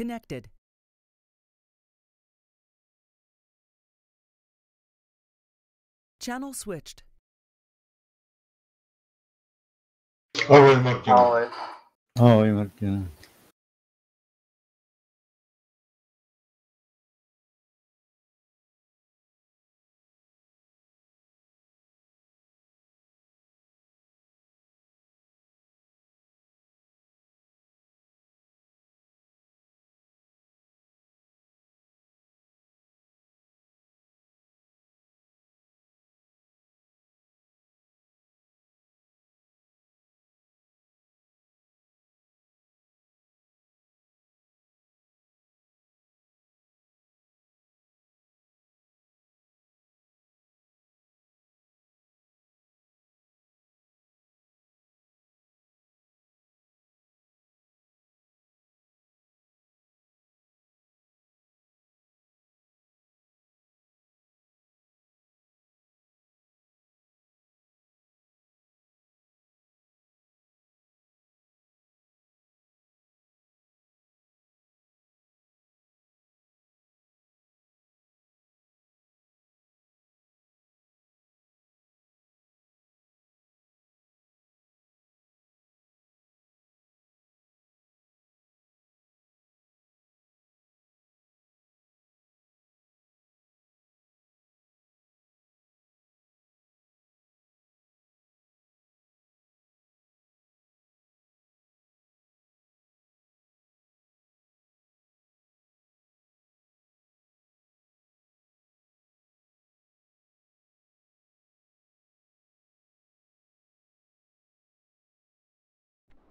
connected. Channel switched. Ahoj Martin. Ahoj. Ahoj Martina.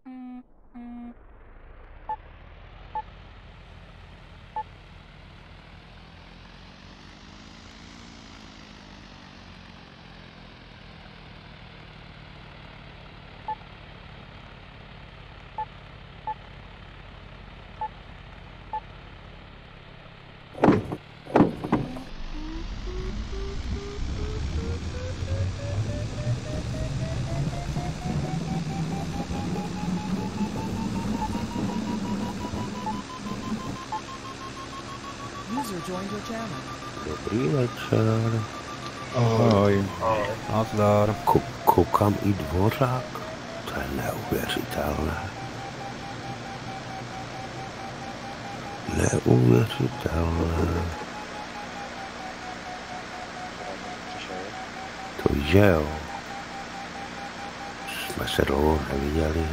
Mm-hmm. Dobrý večer. Ahoj. Ahoj. Nazdar. Kou- koukám i dvořák. To je neuvěřitelné. Neuvěřitelné. To že jo. Jsme se dlouho neviděli.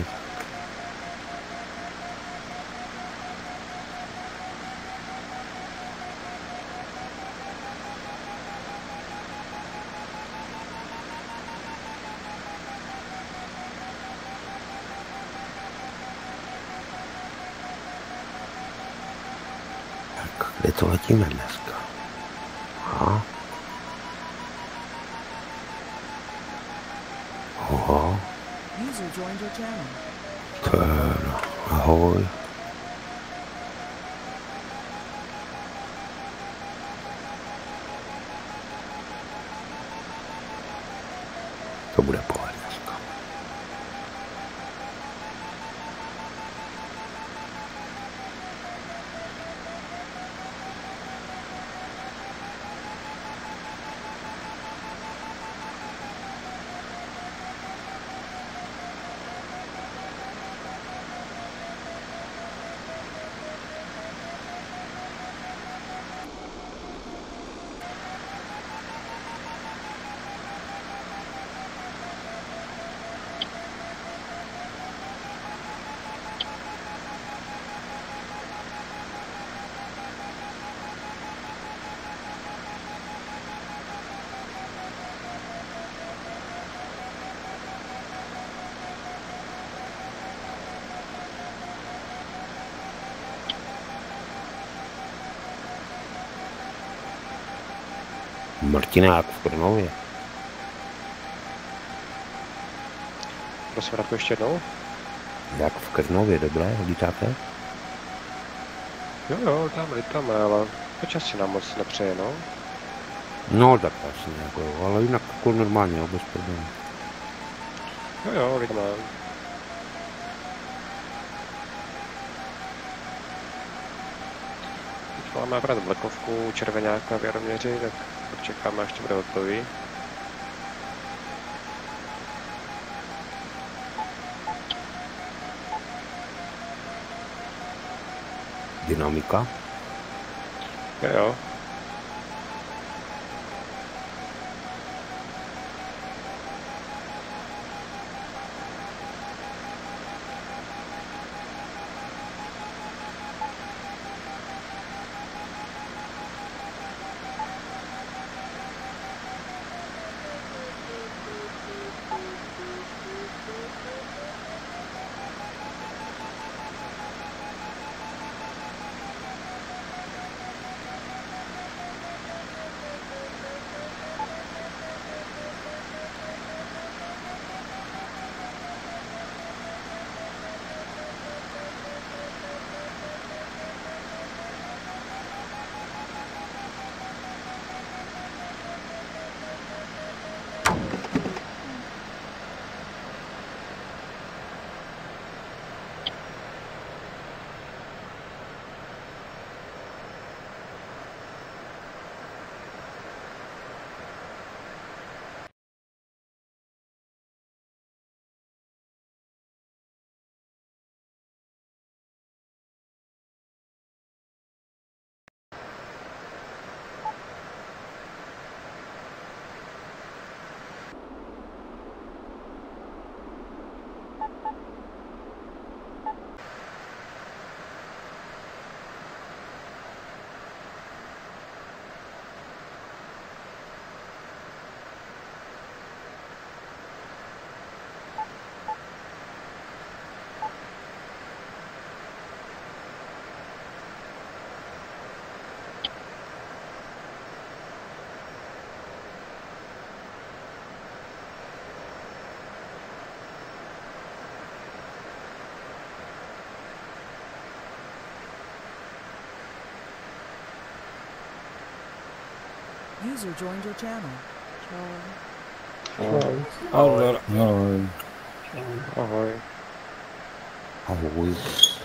Tak, kde to letíme dneska? Aha. Oho, User joined your channel. to je, Martinák v Krnově. Prosím, Radko, ještě jednou? Jak v Krnově, dobré, lítáte? Jo, jo, tam lítáme, ale počasí nám moc nepřeje, no. No, tak asi nějak, ale jinak jako normálně, jo, bez problémů. Jo, jo, lítáme. Máme brát vlekovku, červeňák na věroměři, tak pak čekáme, až to bude hotový. Dynamika. Jo, jo. User joined your channel. Ahoj. Ahoj. Ahoj. Ahoj.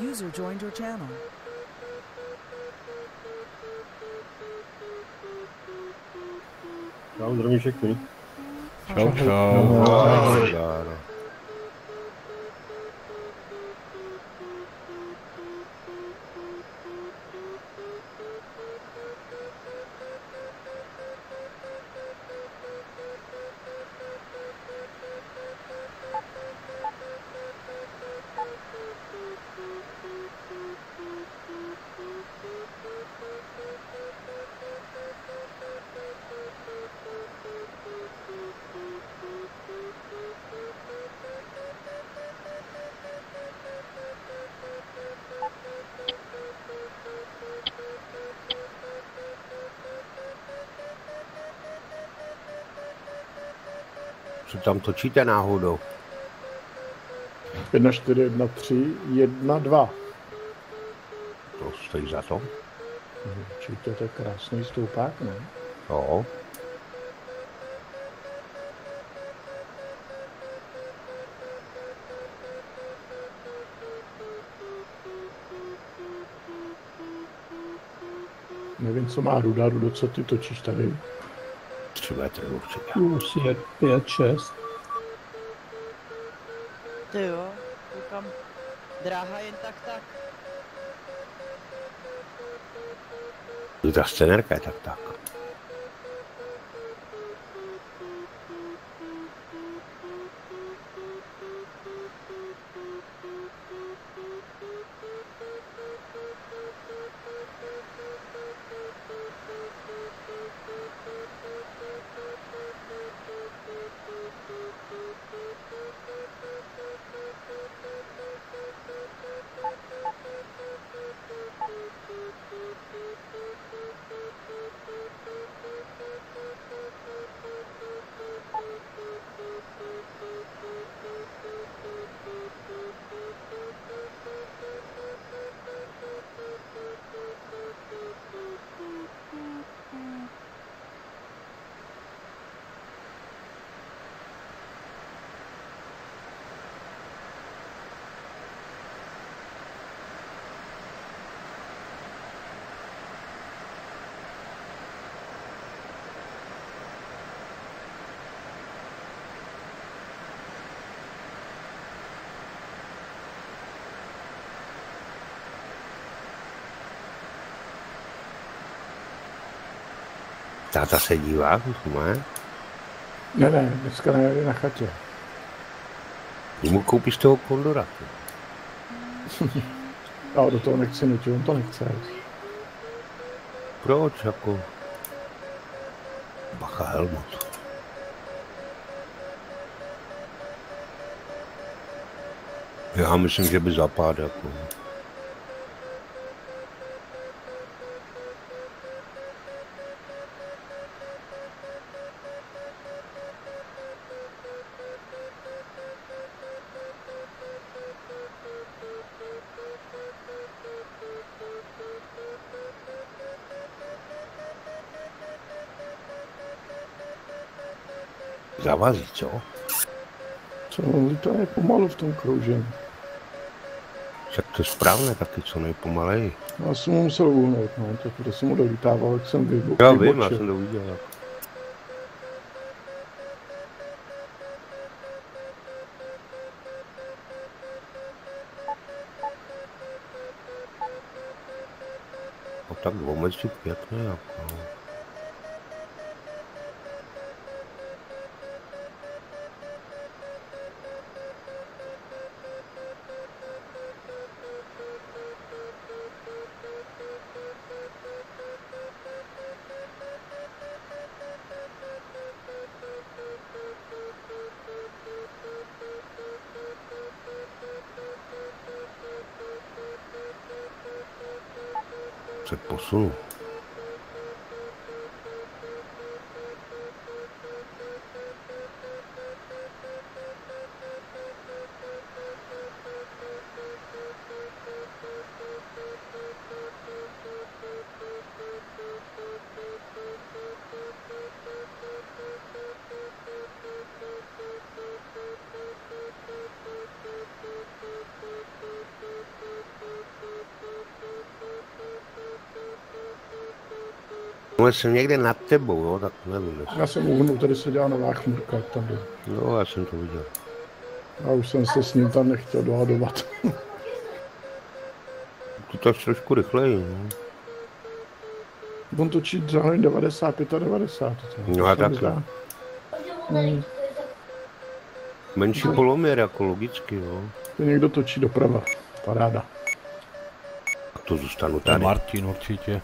User joined your channel. Já zdravím všechny. Čau, čau. Ahoj. Dáro. Co tam točíte náhodou? 1, 4, 1, 3, 1, 2. To stojí za to? Určitě to je krásný stoupák, ne? Jo. Nevím, co má Ruda. Rudo, co ty točíš tady? 3 metry určitě. Plus je 5, 6. Ty jo, koukám. Dráha jen tak tak. Ta scenerka je tak tak. Táta se dívá, ne? Ne, ne, dneska ne, je na chatě. Ty mu koupíš toho kondora. Já ho do toho nechci nutit, on to nechce. Proč jako? Bacha Helmut. Já myslím, že by zapad jako. Zavazí, co? Co, to je pomalu v tom kroužení. Však to je správné taky, co nejpomalej. Já jsem mu musel uhnout, no, tak to jsem mu dolítával, jak jsem vybu- Já vím, já vybočil. jsem to viděl. No tak dvoumetří pěkně jako. Se No, jsem někde nad tebou, jo, tak nevím. Jestli... Já jsem uhnul, tady se dělá nová chmurka, jak tam byl. No, já jsem to viděl. Já už jsem se s ním tam nechtěl dohadovat. To až trošku rychleji, no. On točí 90, 95. No a To se mi taky. zdá. Hmm, Menší poloměr, jako logicky, jo. to někdo točí doprava. Paráda. A to zůstanu tady. Martin určitě.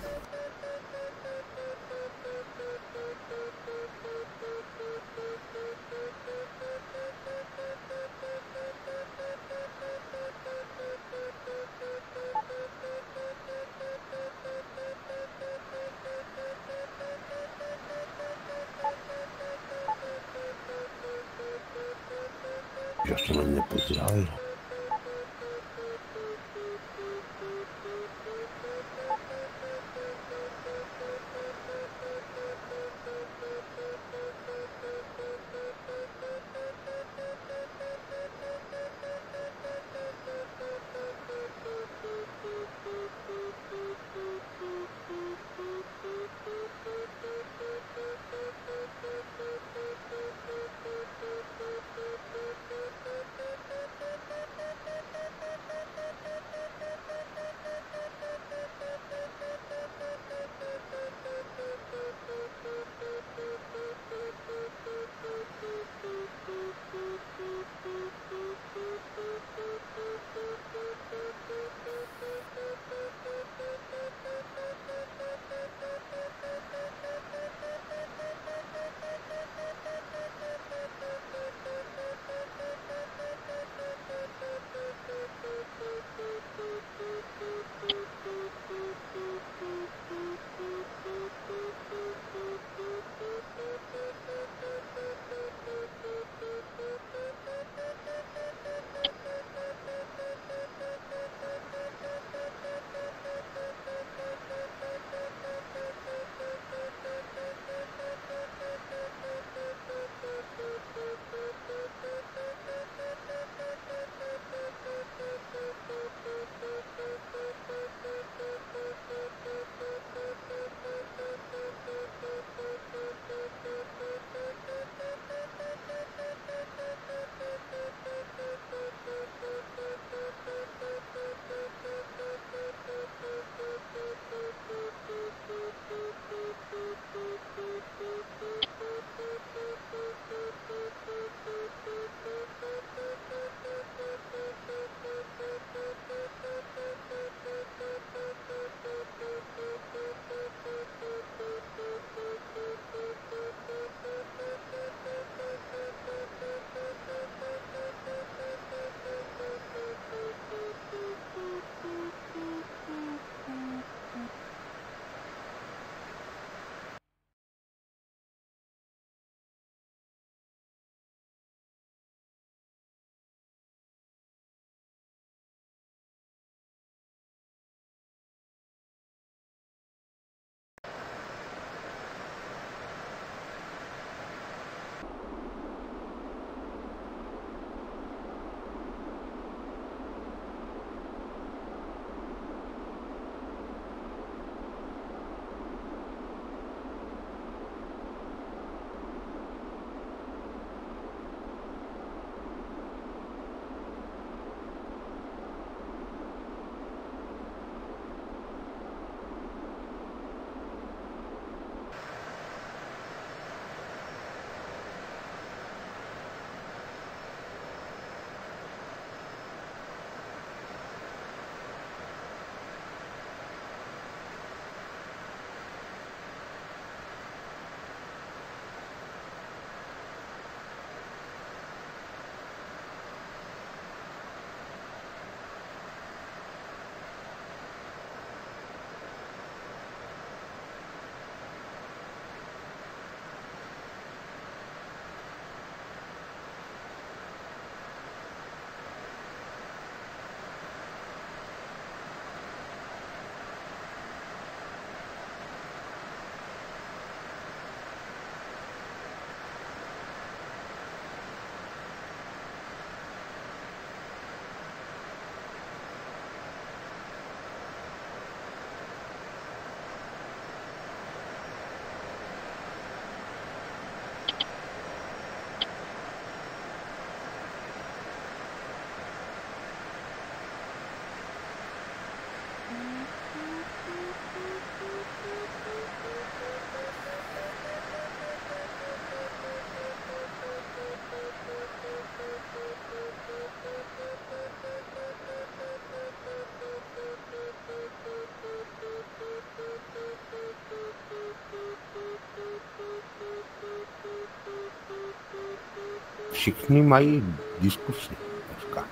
Všichni mají diskusy dneska.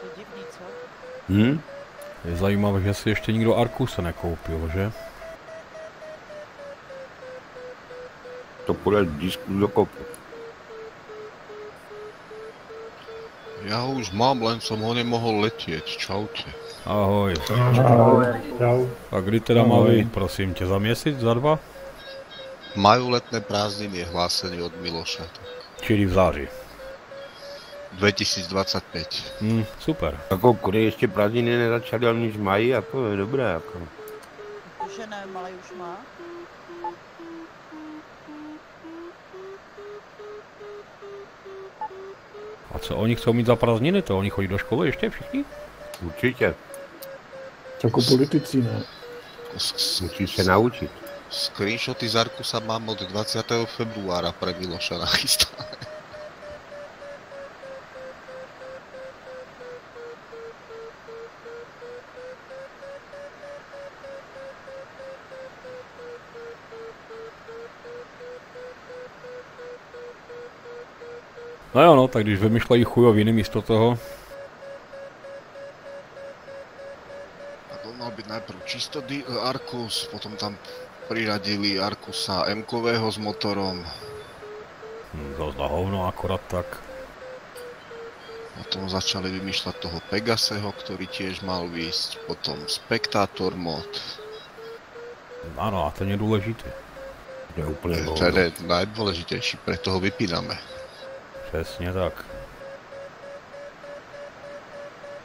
To je divný, co? Hm? Je zajímavé, že si ještě nikdo Arkuse nekoupil, že? To půjde diskus do kopu. Ja ho už mám, len som ho nemohol letieť. Čaute. Ahoj. Ahoj. Čau. A kdy teda má Ahoj. být, prosím tě, za měsíc, za dva? Majú letné prázdniny je hlásený od Miloša. Čili v září. 2025. Hm, super. Jako kudy ještě prázdniny nezačaly, ale už mají a to je dobré. Jako. Protože ne, malý už má. A co oni chcou mít za prázdniny, to oni chodí do školy ještě všichni? Určitě. Jako politici, ne? Musí se naučit. Screenshoty z Arkusa mám od 20. februára pre Miloša nachystané. No jo, no, tak když vymýšlejí chujoviny místo toho, A to mal byť najprv čisto di- Arkus, potom tam priradili Arkusa m s motorom, hm, dosť na hovno akorát tak. potom začali vymýšľať toho Pegaseho, ktorý tiež mal výsť, potom Spectator mod, Ano, a ten je důležitý. To je úplně to hovno. je najdôležitejší, preto ho vypíname. Přesně tak.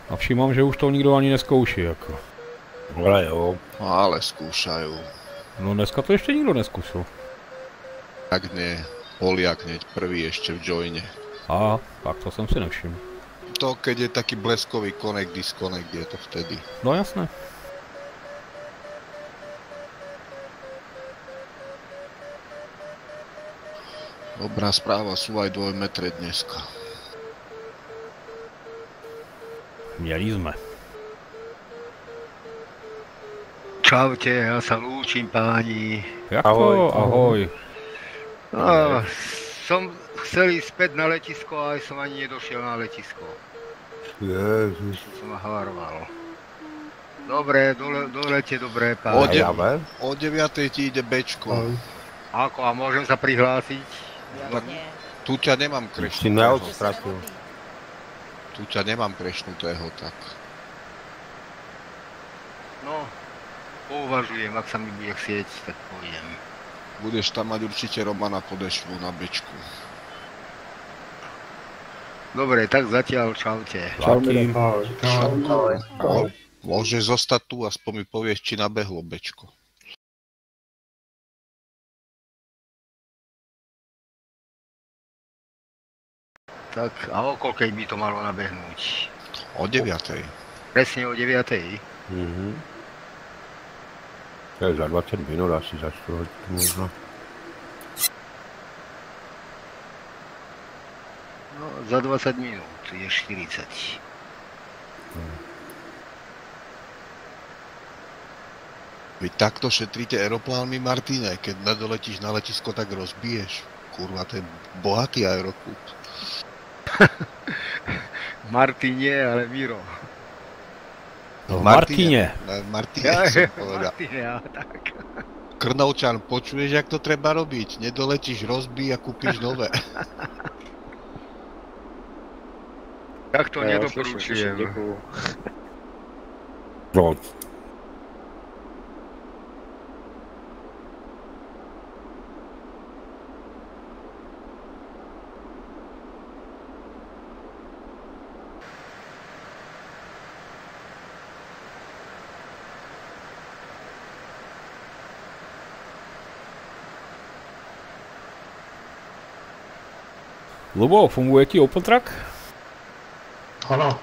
A všímám, že už to nikdo ani neskouší, jako. Ale jo, No ale skúšajú. No dneska to ještě nikdo neskusil. Tak nie, Poliak hneď prvý ešte v joine. A, tak to jsem si nevšiml. To, keď je taký bleskový connect, disconnect, je to vtedy. No jasné. Dobrá správa, sú aj dvojmetre dneska. Měli jsme. Čaute, ja sa lúčim páni. Jako, Ahoj. ahoj. ahoj. No, som chcel ísť späť na letisko, ale som ani nedošiel na letisko. ježiš. Som havaroval. Dobre, dole, dolete, dobré O, páni. A de- o 9. ti ide Bčko. Ahoj. Ako, a môžem sa prihlásiť? Jasně. Tu ťa nemám krešnutého. Tu ťa nemám krešnutého, tak. No, pouvažujem, ak sa mi bude chcieť, tak pôjdem. Budeš tam mať určite Romana Podešvu na Bčku. Dobre, tak zatiaľ čaute. Čau. Môžeš zostať tu, aspoň mi povieš, či nabehlo Bčko. Tak a o koľkej by to malo nabehnúť? O 9. Presne o 9. Mhm. To je za 20 minut asi za 100 hodin možno. No, za 20 minút je 40. Vy takto šetríte aeroplánmi, Martine. Keď nedoletíš na letisko, tak rozbiješ. Kurva, to je bohatý aeroklub. Martin nie, ale Miro. No, v Martine. Ne, Martine som povedal. Martin, ja, tak. Krnovčan, počuješ, jak to treba robiť? Nedoletíš, rozbij a kúpiš nové. Tak to nedoporučujem. děkuju. Lubo, funguje ti Open Track? Ano,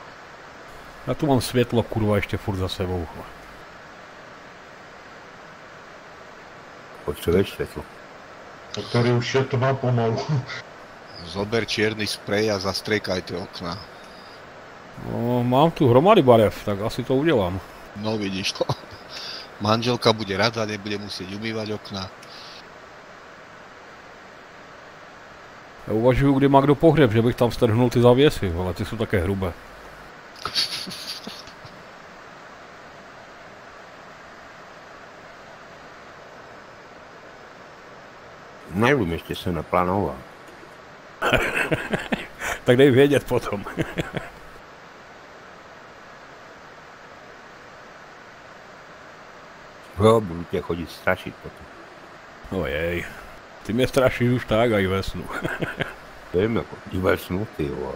Já tu mám světlo, kurva, ještě furt za sebou. potřebuješ světlo. tak tady už je tma pomalu. Zober čierny sprej a zastriekajte okna. No, mám tu hromady barev, tak asi to udělám. No vidíš to. Manželka bude rada, nebude musieť umývať okna. Uvažuju, kdy má kdo pohřeb, že bych tam strhnul ty zavěsy, ale ty jsou také hrubé. Nevím, ještě jsem neplánoval. Tak dej vědět potom. Jo, budu tě chodit strašit potom. Ojej. Ty mě strašíš už tak a i ve snu. Vím, jako díval snu, ty vole.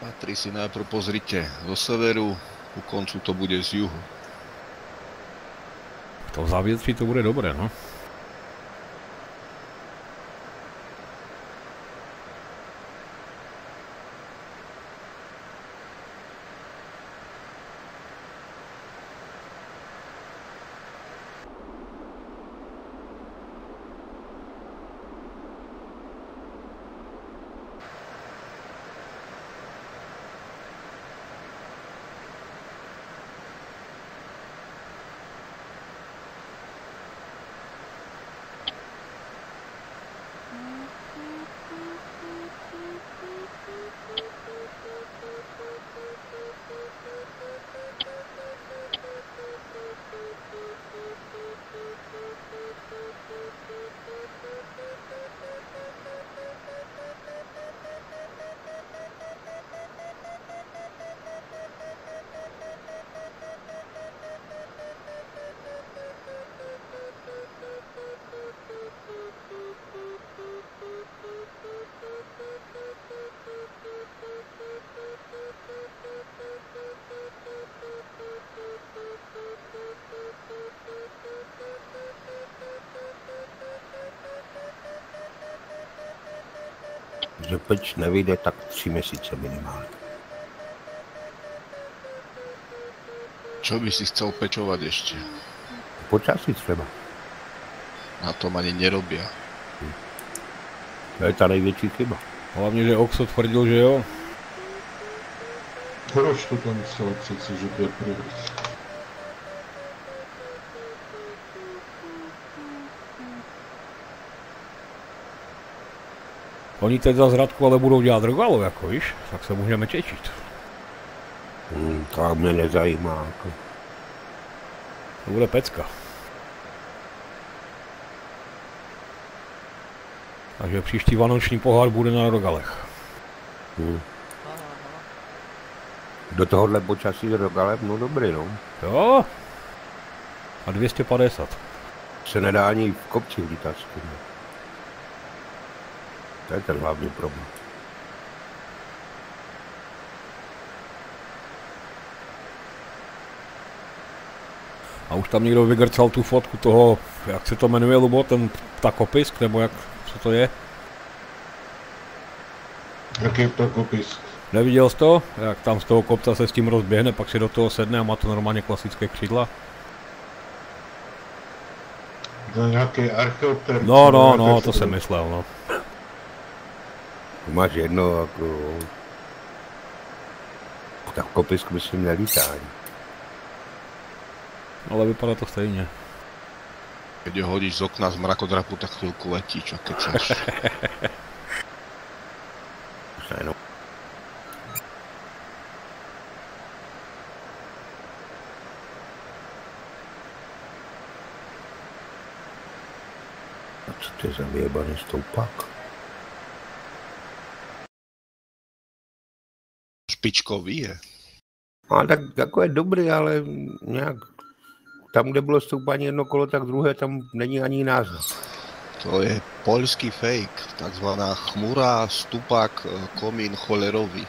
Patrí si najprv pozrite do severu, ku koncu to bude z juhu. V tom závětří to bude dobré, no. Peč nevyjde, tak tři měsíce minimálně. Čo by si chcel pečovať ešte? Počasí třeba. Na tom ani nerobia. To je ta největší chyba. Hlavně, že Oxo tvrdil, že jo. Proč to tam myslel přeci, že to je průz? Oni teď za zradku ale budou dělat rogalo, jako víš, tak se můžeme těšit. Hmm, to mě nezajímá. Jako. To bude pecka. Takže příští vánoční pohár bude na rogalech. Hmm. Do tohohle počasí s rogalem, no dobrý, no. Jo? A 250. Se nedá ani v kopci lítat s tím. To je ten hlavní problém. A už tam někdo vygrcal tu fotku toho, jak se to jmenuje, Lubo, ten ptakopisk, nebo jak, co to je? Jaký ptakopisk? Neviděl jsi to? Jak tam z toho kopce se s tím rozběhne, pak si do toho sedne a má to normálně klasické křídla? To nějaký archeopter. No, no, no, to se- jsem myslel, no. Máš jedno, jako... Tak kopisk myslím nelítá. Ale vypadá to stejně. Keď ho hodíš z okna z mrakodrapu, tak chvíľku letí, čo ne, no. A co to je za vyjebaný stoupák? Špičkový je. A tak jako je dobrý, ale nějak tam, kde bylo stoupání jedno kolo, tak druhé tam není ani náznak. To je poľský fake, takzvaná chmura, stupak, komín cholerový.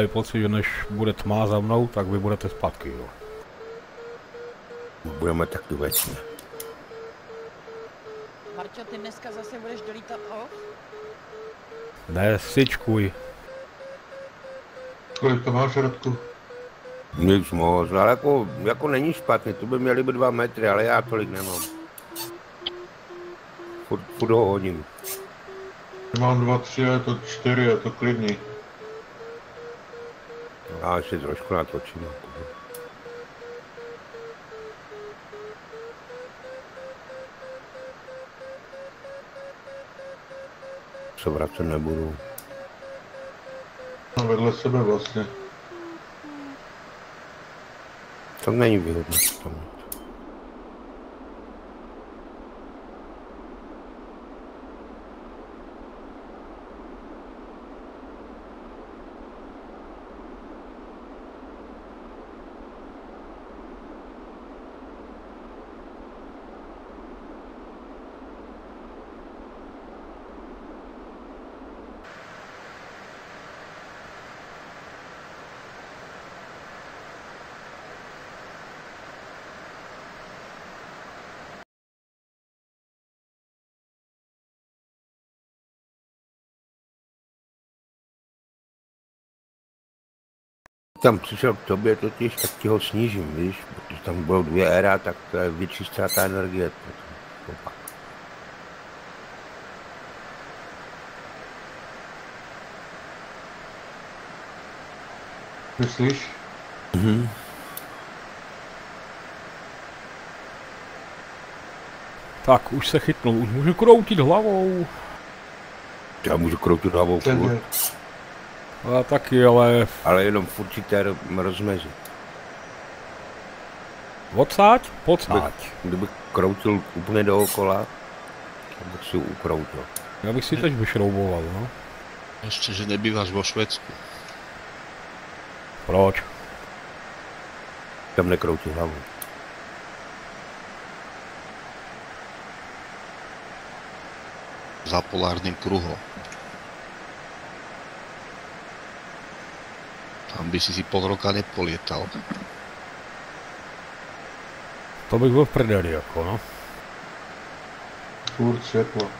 Neblahý pocit, že než bude tma za mnou, tak vy budete zpátky, jo. Budeme taky ve tmě. Marťo, ty dneska zase budeš dolítat off? Ne, sičkuj. Kolik to máš, Radku? Nic moc, ale jako, jako není špatný, to by měly být dva metry, ale já tolik nemám. Furt, furt ho hodím. Mám dva, tři, a je to čtyři, je to klidný. Já ještě trošku natočím. Se vracet nebudu. No vedle sebe vlastně. To není výhodné. Tam. Tam přišel k tobě totiž, tak ti ho snížím, víš, protože tam bylo dvě éra, tak to je větší ztráta energie. Opak. Myslíš? Mhm. Tak, už se chytnul, už můžu kroutit hlavou. Já můžu kroutit hlavou Ten. Já taky, ale ale jenom v určité rozmezí. odsáď, podsáď. Kdybych kroutil úplně dookola, tak bych si ukroutil. Já bych si teď vyšrouboval, no. Ešte, že nebývaš vo Švedsku. Proč? Tam nekroutí hlavu. Za polárnym kruhom. Tam by si si pol roka nepolietal. To bych byl v prdeli, jako no. Furt světlo.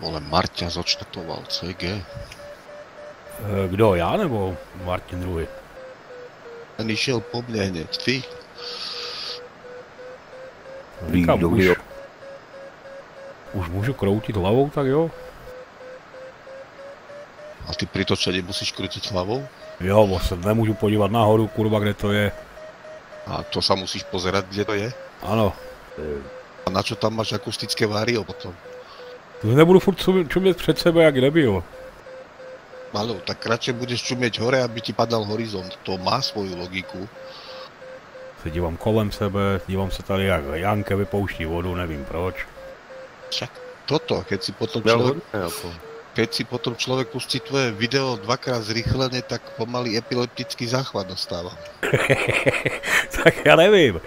Vole, Marťa zočtatoval CG. E, Kdo, já nebo Martin druhý? Ten išiel po mne hneď. Ty? Říkám, už, jo? už můžu kroutit hlavou, tak jo. A ty pri točení musíš krútiť hlavou? Jo, bo se nemůžu podívat nahoru, kurva, kde to je. A to sa musíš pozerať, kde to je? Ano, A na čo tam máš akustické vário potom? To nebudu furt čum- čumět před sebe, jak debil. Malo, tak radšej budeš čumieť hore, aby ti padal horizont. To má svoju logiku. Se dívám kolem sebe, dívám se tady, jak Janke vypouští vodu, nevím proč. Však toto, keď si potom hodně, jako. keď si potom človek pustí tvoje video dvakrát zrýchlené, tak pomaly epileptický záchvat dostáva. tak já nevím.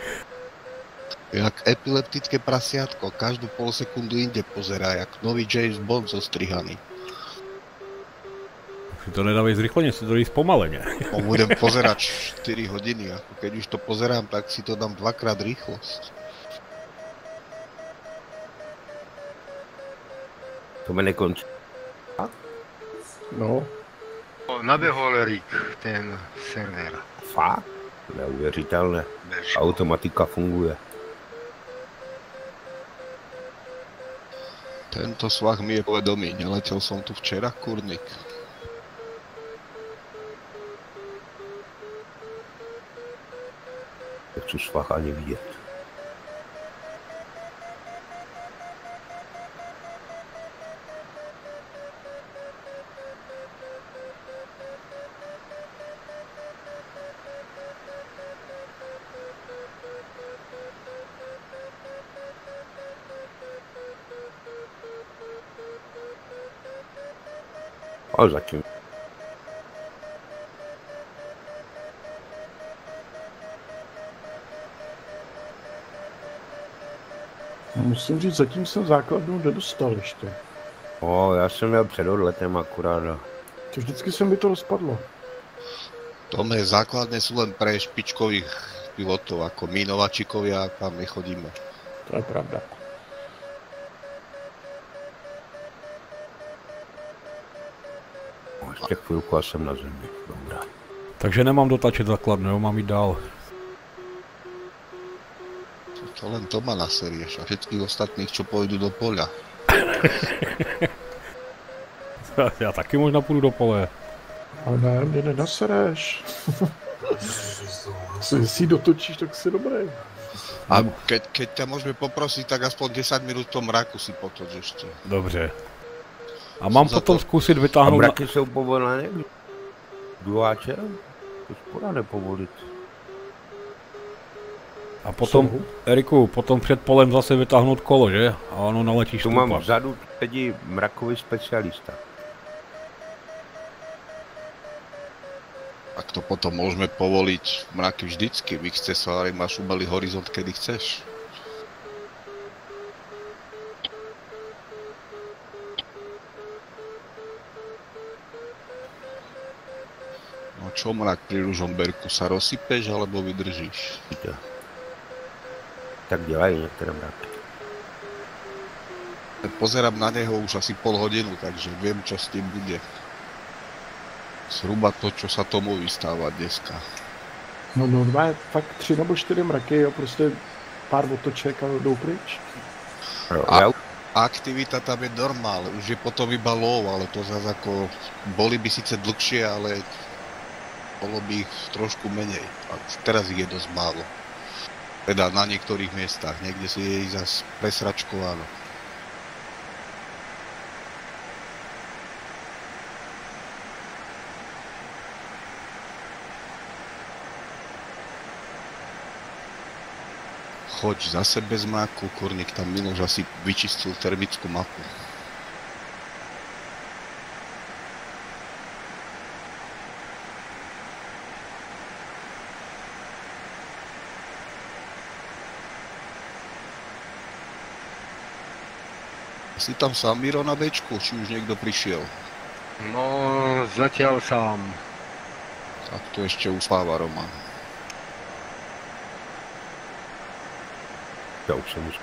Jak epileptické prasiatko, každú pol sekundu inde pozerá, jak nový James Bond zostrihaný. Si to nedávej zrychleně, si to dej zpomaleně. No, budem pozerať 4 hodiny, ako keď už to pozerám, tak si to dám dvakrát rýchlosť. To mi nekončí. No, Nabehol Erik, ten server. Fakt? Neuvěřitelné. Automatika funguje. Tento svah mi je povedomý, neletel som tu včera, kurník. Nechci svach ani vidět. Ale zatím. musím říct, zatím jsem základnu nedostal ještě. O, já jsem měl před odletem akurát. a To vždycky se mi to rozpadlo. Tome, základné sú len pre špičkových pilotov, ako my nováčikovia, tam nechodíme. To je pravda. Ještě chvilku a jsem na zemi. Dobrá. Takže nemám dotačit základnu, jo, mám jít dál. To len to ma naserieš a všetkých ostatných, čo pôjdu do poľa. Já taky možná půjdu do pole. Ale ne, mě nenasereš. Co ji dotočíš, tak si dobrý. A keď, keď ťa môžeme poprosiť, tak aspoň 10 minút v tom mraku si potoč ešte. Dobře. A mám Za potom to- zkusit A vytáhnout... Na... mraky jsou povolené? Duáčem? To škoda nepovolit. A potom, Eriku, potom před polem zase vytáhnout kolo, že? A ono naletíš Tu mám stupa. vzadu teď mrakový specialista. Tak to potom môžeme povoliť mraky vždycky. V X-Cesári máš umelý horizont, kedy chceš. No čo mrak pri Ružomberku? Sa rozsypeš alebo vydržíš? Tak dělají některé mraky. Pozerám na neho už asi pol hodinu, takže viem, čo s tým bude. Zhruba to, čo sa tomu vystáva dneska. No normálně fakt tři nebo čtyři mraky a prostě pár otoček a jdou pryč. Jo, A- Aktivita tam je normál, už je potom iba low, ale to zase ako... Boli by síce dlhšie, ale bolo by ich trošku menej. A teraz ich je dosť málo. Teda na niektorých miestach, niekde si je ich zase presračkováno. Choď zase bez mraku, kurník tam Miloš asi vyčistil termickú mapu. Si tam sám Miro na Bčku, či už niekto prišiel? No, zatiaľ sám. Tak to ešte uspáva Roman. já už jsem už.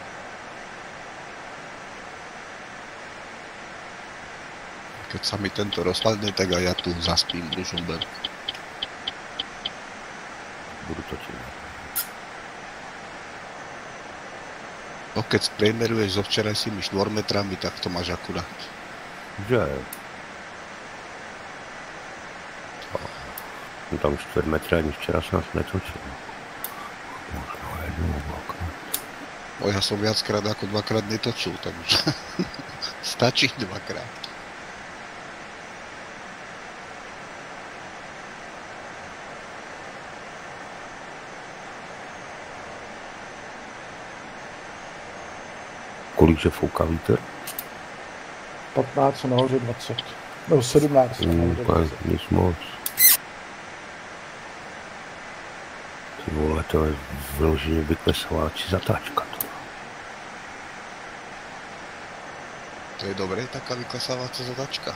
Keď sa mi tento rozpadne, tak aj ja tu zaspím v Ružomber. Budu točit. No keď spriemeruješ so včerajšími 4 metrami, tak to máš akurát. Že? No tam čtvrt metra ani včera snad netočil. Možno jednou, dvakrát. No ja som viackrát ako dvakrát netočil, takže stačí dvakrát. Kolik že fouká vítr? 15 a nahoře 20. No 17 a Mm, nahoře to 20. je nic moc. Ty vole, to je vyloženě vyklesováč zatáčka. To. To je dobré, taká vyklasávacia zadačka.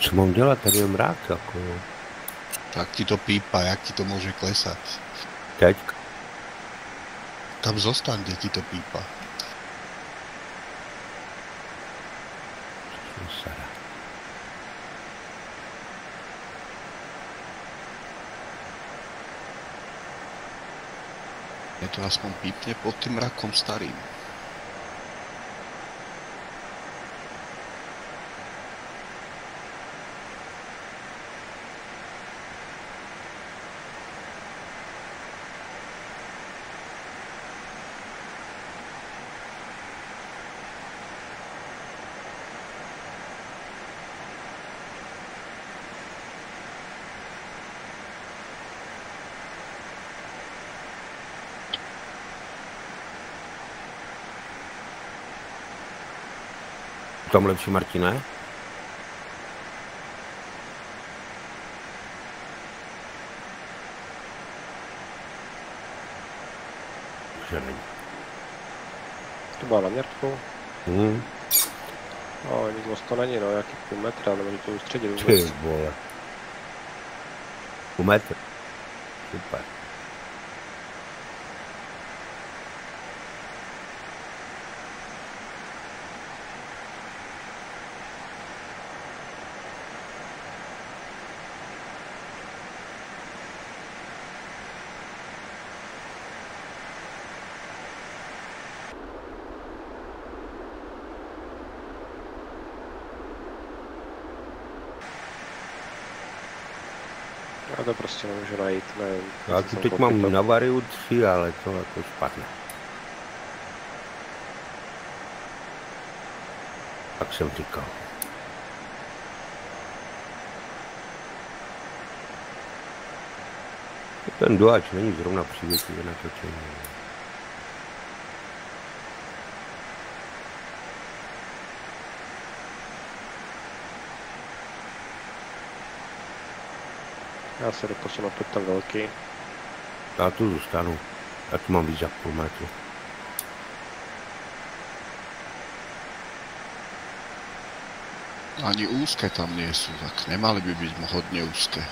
Co mám dělat? Tady je mrák, jako jo. Tak ti to pípa, jak ti to môže klesať. Teď? Tam zostaň, kde ti to pípa. Je to aspoň pípne pod tým mrakom starým. Tam lepší Martine? Že není. To byla na měrku. Hmm. No, nic moc to není, no, jaký půl metra, nebo to ústředí Ty vůbec. vole. Půl metr. Super. Já to prostě nemůžu najít, nevím. Já tu teď mám na variu 3, ale to jako špatné. Tak jsem říkal. Ten doač není zrovna přívětivě natočený. Já se doposunu opět tam velký. Já tu zůstanu. Já tu mám víc jak půl metru. Ani úzké tam sú, tak nemali by byť hodne úzké.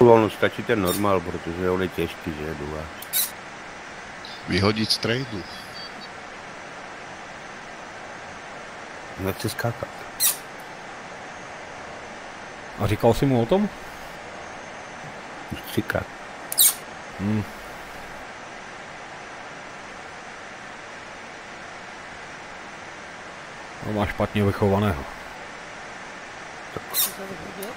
Ono stačí ten normál, protože on je těžký, že je doač. Vyhodiť strejdu. Nechci skákat. A říkal jsi mu o tom? Třikrát. Hm. No má špatně vychovaného. Co se vyhodil?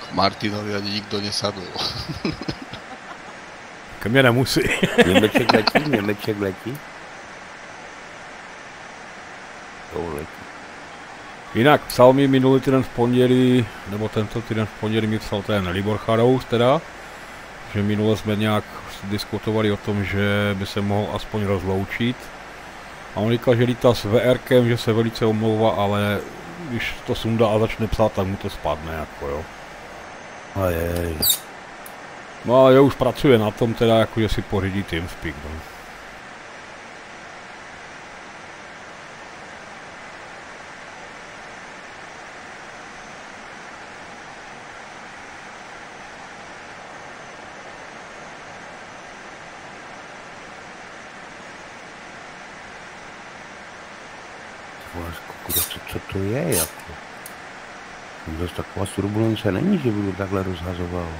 K Martinovi ani nikto nesadol. Ke mně nemusí. Němeček letí, Němeček letí. To letí. Jinak psal mi minulý týden v pondělí, nebo tento týden v pondělí mi psal ten Libor Charous teda, že minule jsme nějak diskutovali o tom, že by se mohl aspoň rozloučit. A on říkal, že lítá s VRkem, že se velice omlouvá, ale když to sundá a začne psát, tak mu to spadne, jako jo. Ajej. No ale už pracuje na tom teda, jako že si pořídí TeamSpeak, no. vole, kudo, co, co to je, jako? Zase taková turbulence není, že to takhle rozhazovalo.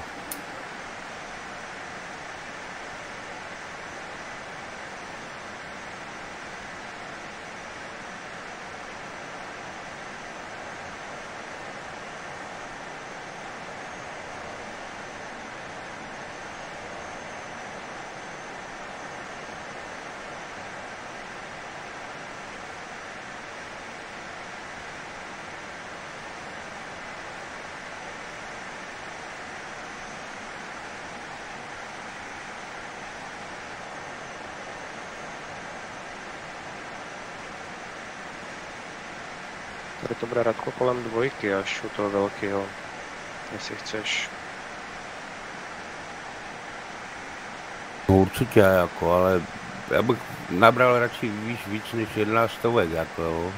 Tady to bude Radko kolem dvojky až u toho velkého. Jestli chceš. No určitě, jako, ale já bych nabral radši víš, víc než 11 stovek, jako jo.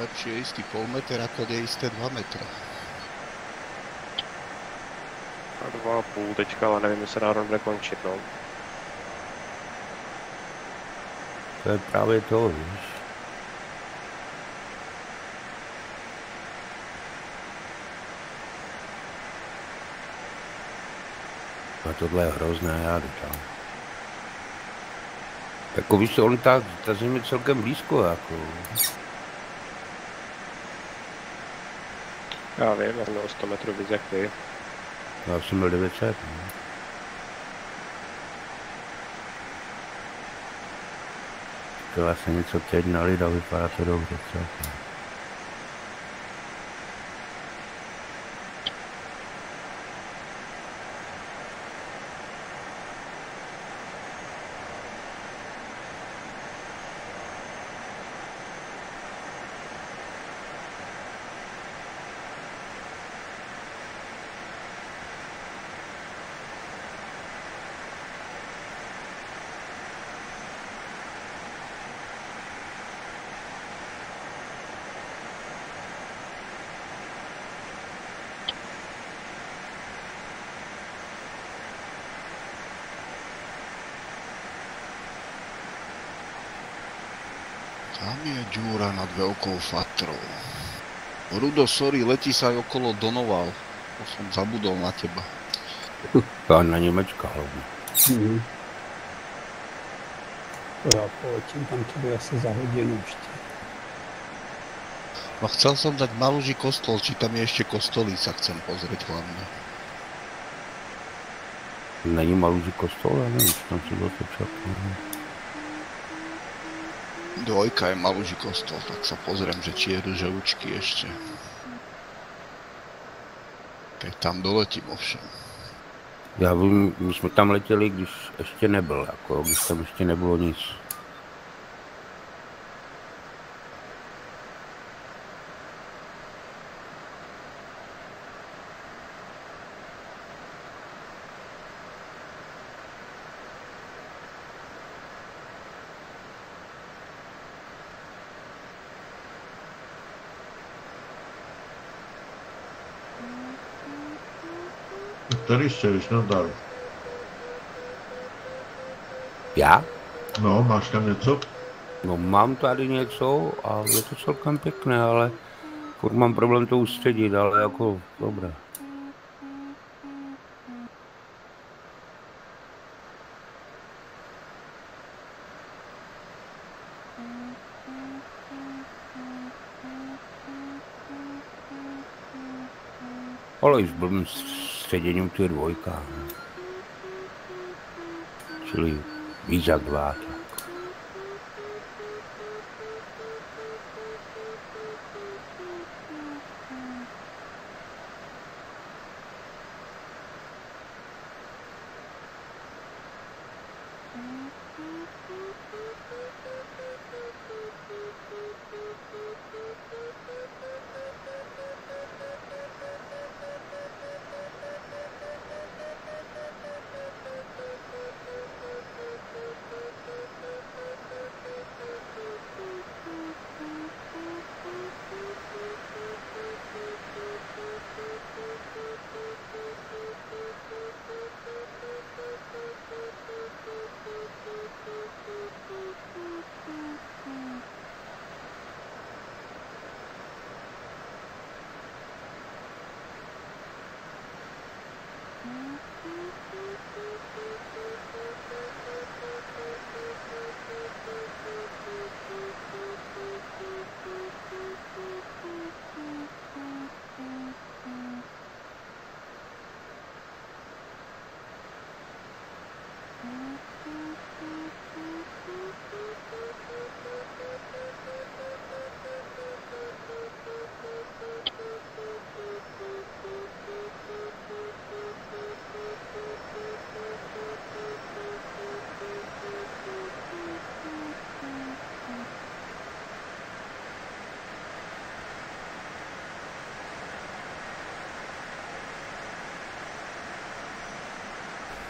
Lepšie je istý pol meter, ako neisté 2 metra. A dva a půl teďka, ale nevím, jestli náhodou bude končit, no. To je právě to, víš. A tohle je hrozné, já říkám. Jako víš, on ta, ta země je celkem blízko, jako. Já vím, já měl 100 metrů víc jak ty. Já jsem byl 900. No. Chtěla se něco teď nalit a vypadá to dobře celkem. Tam je džúra veľkou fatrou. Rudo, sorry, letí sa aj okolo Donoval. To som zabudol na teba. A na Němečka hlavně. Mhm. Já poletím tam to bude asi za hodinu ještě. No chcel som dať Maluži kostol, či tam je ešte kostolí, sa chcem pozrieť hlavne. Není malý kostol, já nevím, co tam se bylo to Dvojka je Maluži kostol, tak sa pozriem, že či jedu želúčky ešte. Keď tam doletím ovšem. Já vím, my jsme tam letěli, když ještě nebyl, jako, když tam ještě nebylo nic. Tady střeliš, no dal. Já? No, máš tam něco? No mám tady něco a je to celkem pěkné, ale furt mám problém to ustředit, ale jako dobré. Ale s blbým středěním tu je dvojka. ne? Čili víc jak dva.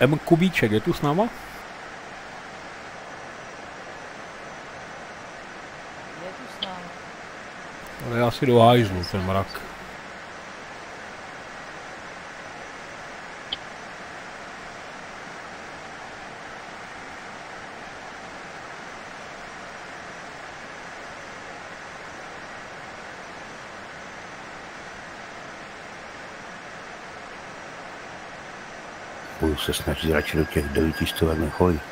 M. Kubíček je tu s náma? Je tu s námi. Ale je asi do hajzlu ten mrak. Se snažit radši do těch devíti stovek nechodit.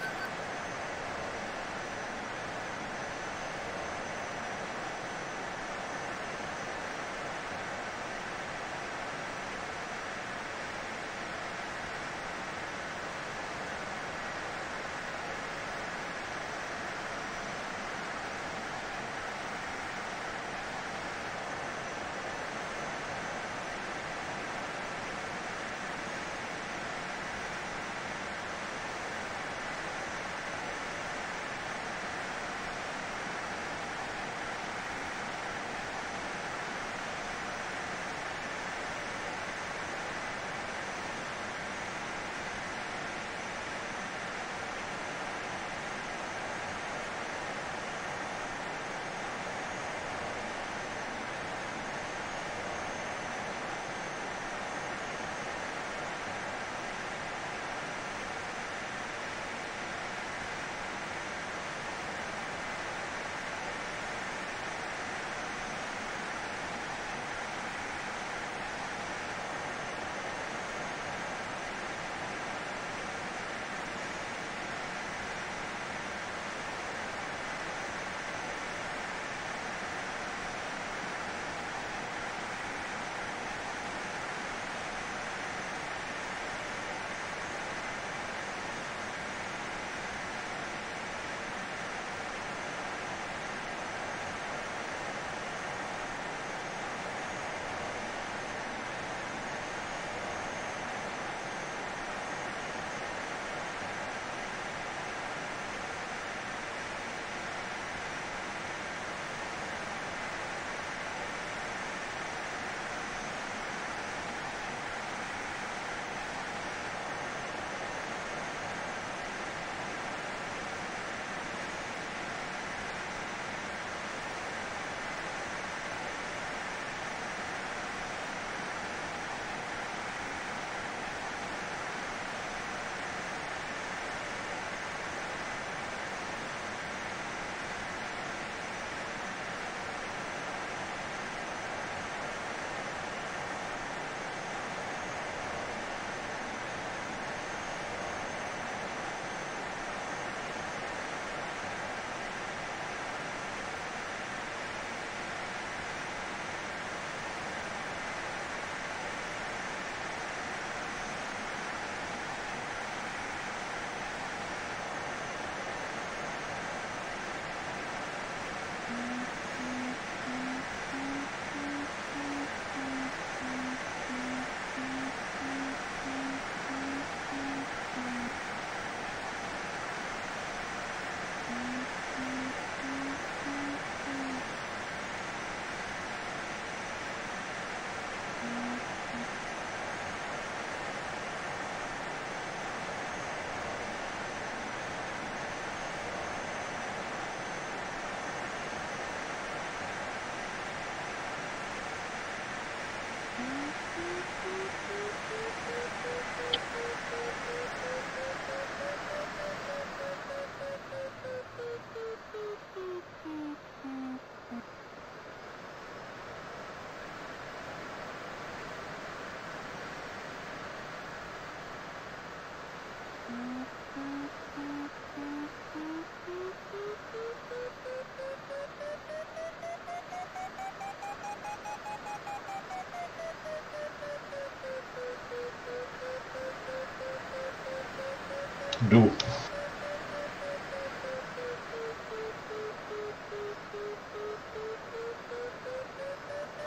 Jdu.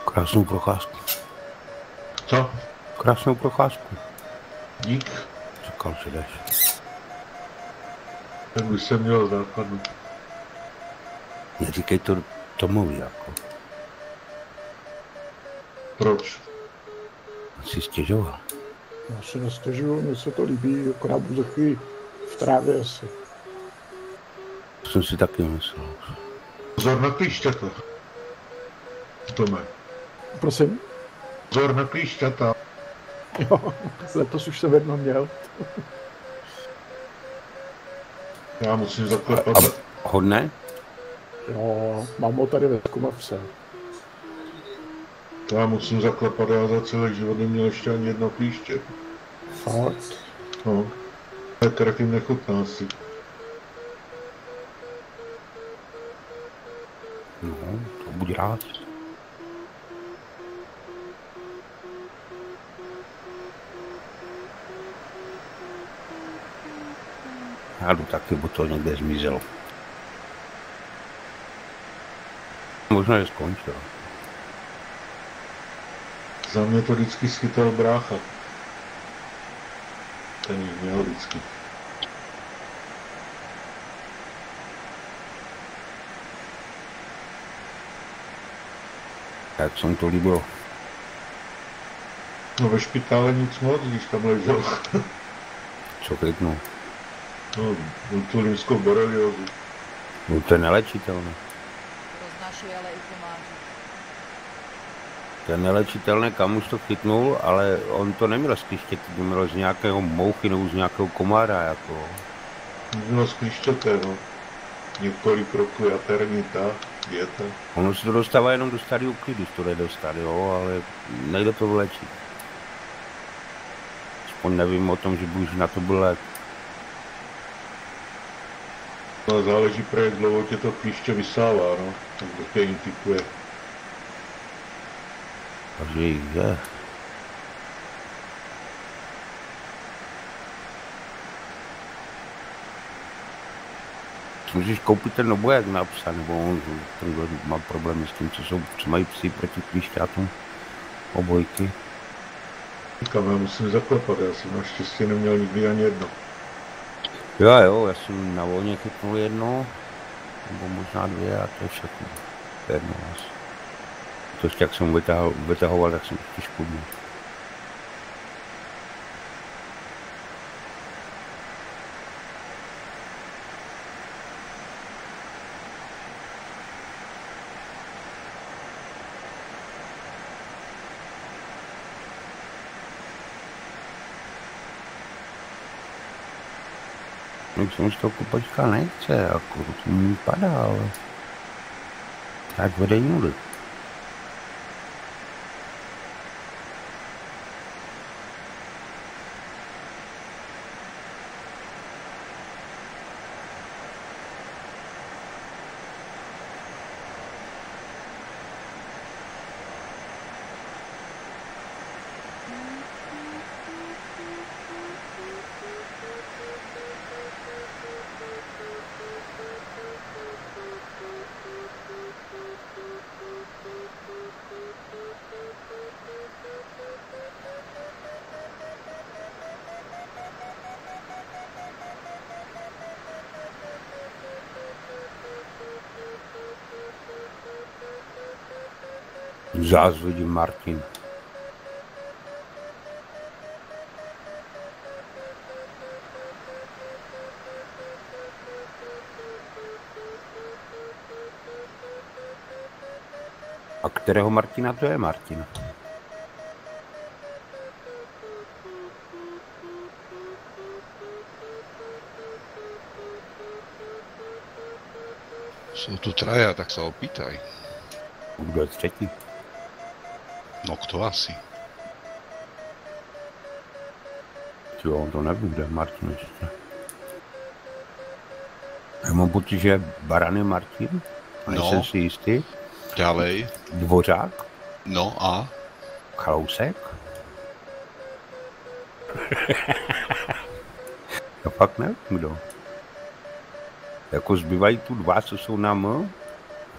Krásnou procházku. Co? Krásnou procházku. Dík. Čekal, že jdeš. Tak už jsem měl západnout. Neříkej to Tomovi jako. Proč? On si stěžoval. Já si nestěžuju, mně se to líbí, akorát budu za chvíli asi. To jsem si taky myslel. Pozor na klíšťata. Tome. Prosím? Pozor na klíšťata. Jo, letos už jsem jedno měl. Já musím zaklepat. A hodné? Jo, mám ho tady ve kumavce. To já musím zaklepat, já za celý život neměl ještě ani jedno klíště. Fakt. No. Je kreativ nechutná asi. No, to buď rád. Já jdu taky, bo to někde zmizelo. Možná je skončil. Za mě to vždycky schytal brácha. Ten ji měl vždycky. Jak jsem to líbil. No ve špitále nic moc, když tam ležel. Co kliknu? No, byl tu limskou boreliozu. No to je nelečitelné. Roznášejí ale i komáři. To je nelečitelné, kam už to chytnul, ale on to neměl z klíště, to měl z nějakého mouchy nebo z nějakého komára, jako. Bylo sklíštěté, no. Několik roků jaternita, dieta. Ono se to dostává jenom do stadiu klidu, když to jde dostat, jo, ale nejde to vlečit. Aspoň nevím o tom, že by už na to byl lék. No, záleží pro jak dlouho tě to klíště vysává, no. Tak to tě infikuje. Takže jich je. Můžeš koupit ten obojek na psa, nebo on, ten, kdo má problémy s tím, co, jsou, co mají psi proti klíšťátům. Obojky. Říkám, já musím zaklepat, já jsem naštěstí neměl nikdy ani jedno. Jo, jo, já jsem na volně chytnul jedno, nebo možná dvě a to je všechno. Jedno asi. Ještě jak jsem vytahoval, vytahoval tak jsem ještě špudnul. Už jsem z toho kupačka nechce, jako to mi padá, ale... Tak vede nuly. Zás vidím Martin. A kterého Martina to je Martin? Sú tu traja, tak sa opýtaj. Kdo je třetí? No kto asi? Jo, on to nebude, Martin ještě. Já mám pocit, že Baran je Martin. A No. jsem si jistý. Ďalej. Dvořák, No a? Chalousek. Já fakt nevím, kdo. Jako zbývají tu dva, co jsou na M.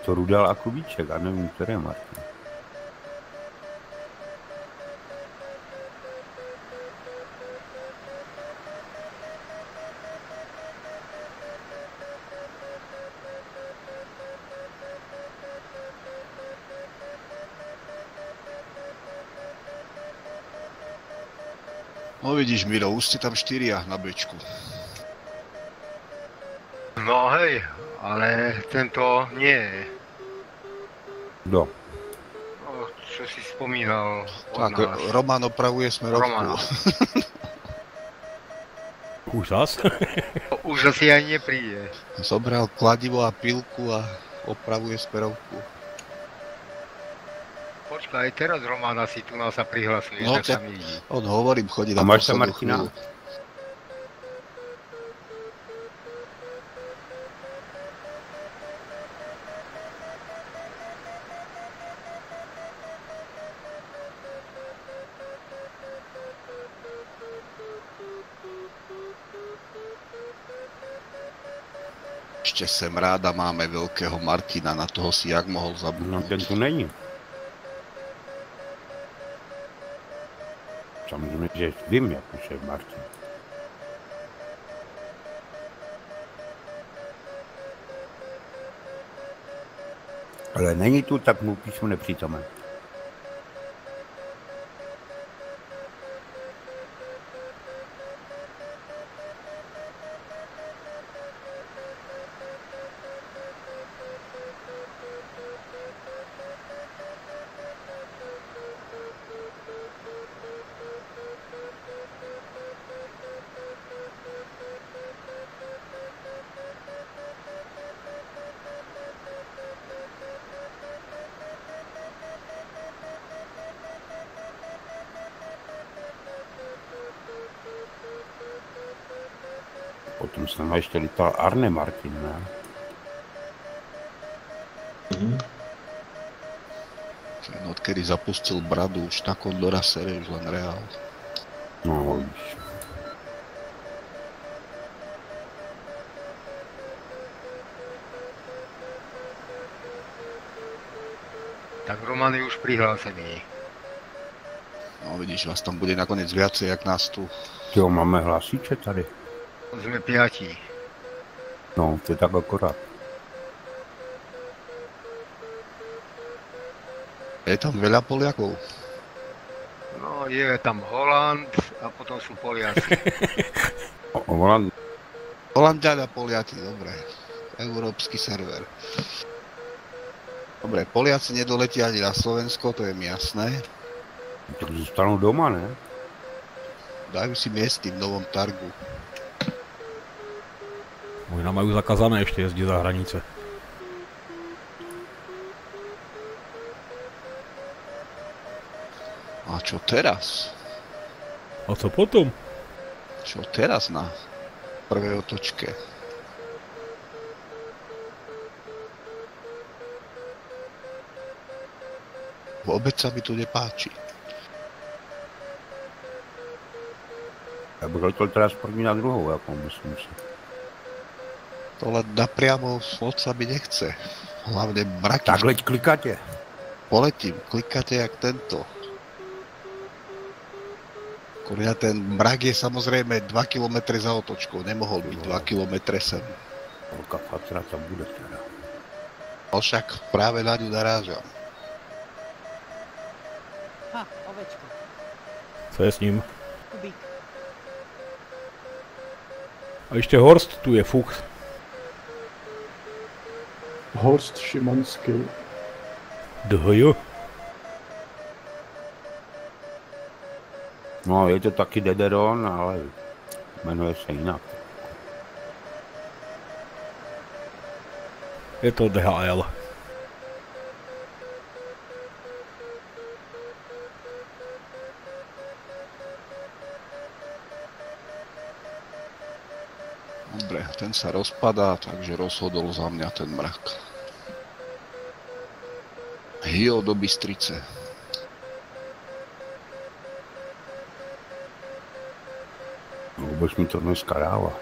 To Rudel a Kubíček, a nevím, který je Martin. Vidíš, Miro, už ste tam štyria na bečku. No hej, ale tento nie. Kdo? No, čo si spomínal od Tak, nás. Roman opravuje smerovku. Roman. Už zas? Už asi ani nepríde. Zobral kladivo a pilku a opravuje smerovku. Aj teraz Roman asi tu nás sa prihlasuje, No, tak sa mi vidí. On hovorí, chodí A na máš tam Martina? chvíľu. Ešte sem ráda máme veľkého Martina, na toho si jak mohol No zabudnúť. ten tu není. Že vím, jak už je Martin. Ale není tu, tak mu píšu nepřítomen. Potom s náma ještě lítal Arne Martin, ne? Ten odkedy zapustil bradu, už na Kondora sere, už len reál. No, víš. Tak Roman je už prihlásený. No vidíš, vás tam bude nakoniec viacej, jak nás tu. Jo, máme hlasíče tady. Sme piati. No, to je tak akorát. Je tam veľa Poliakov. No, je tam Holand a potom sú Poliaci. Holand, Holandiania a Poliaci, dobre. Európsky server. Dobre, Poliaci nedoletia ani na Slovensko, to je mi jasné. tak zůstanou doma, ne? Dajú si miesty v novom targu. Možná mají zakazané ještě jezdit za hranice. A čo teraz? A co potom? Čo teraz na prvej otočke? Vôbec sa mi to nepáči. Já bych letěl teda z první na druhou, jako myslím si. To len napriamo moc sa mi nechce. Hlavne mraky. Tak leď klikatě. Poletím, klikate jak tento. Kurňa, ten mrak je samozrejme 2 km za otočkou, nemohol byť 2 km sem. Velká fatra tam bude teda. Ale však práve na ňu narážam. Ha, ovečko. Co je s ním? Kubík. A ještě Horst tu je, Fuchs. Horst Šimanský. DHJ. No, je to taky Dederon, ale jmenuje se jinak. Je to DHL. Dobre, ten sa rozpadá, takže rozhodol za mňa ten mrak. Hio do Bystrice. No, vůbec mi to dneska dává.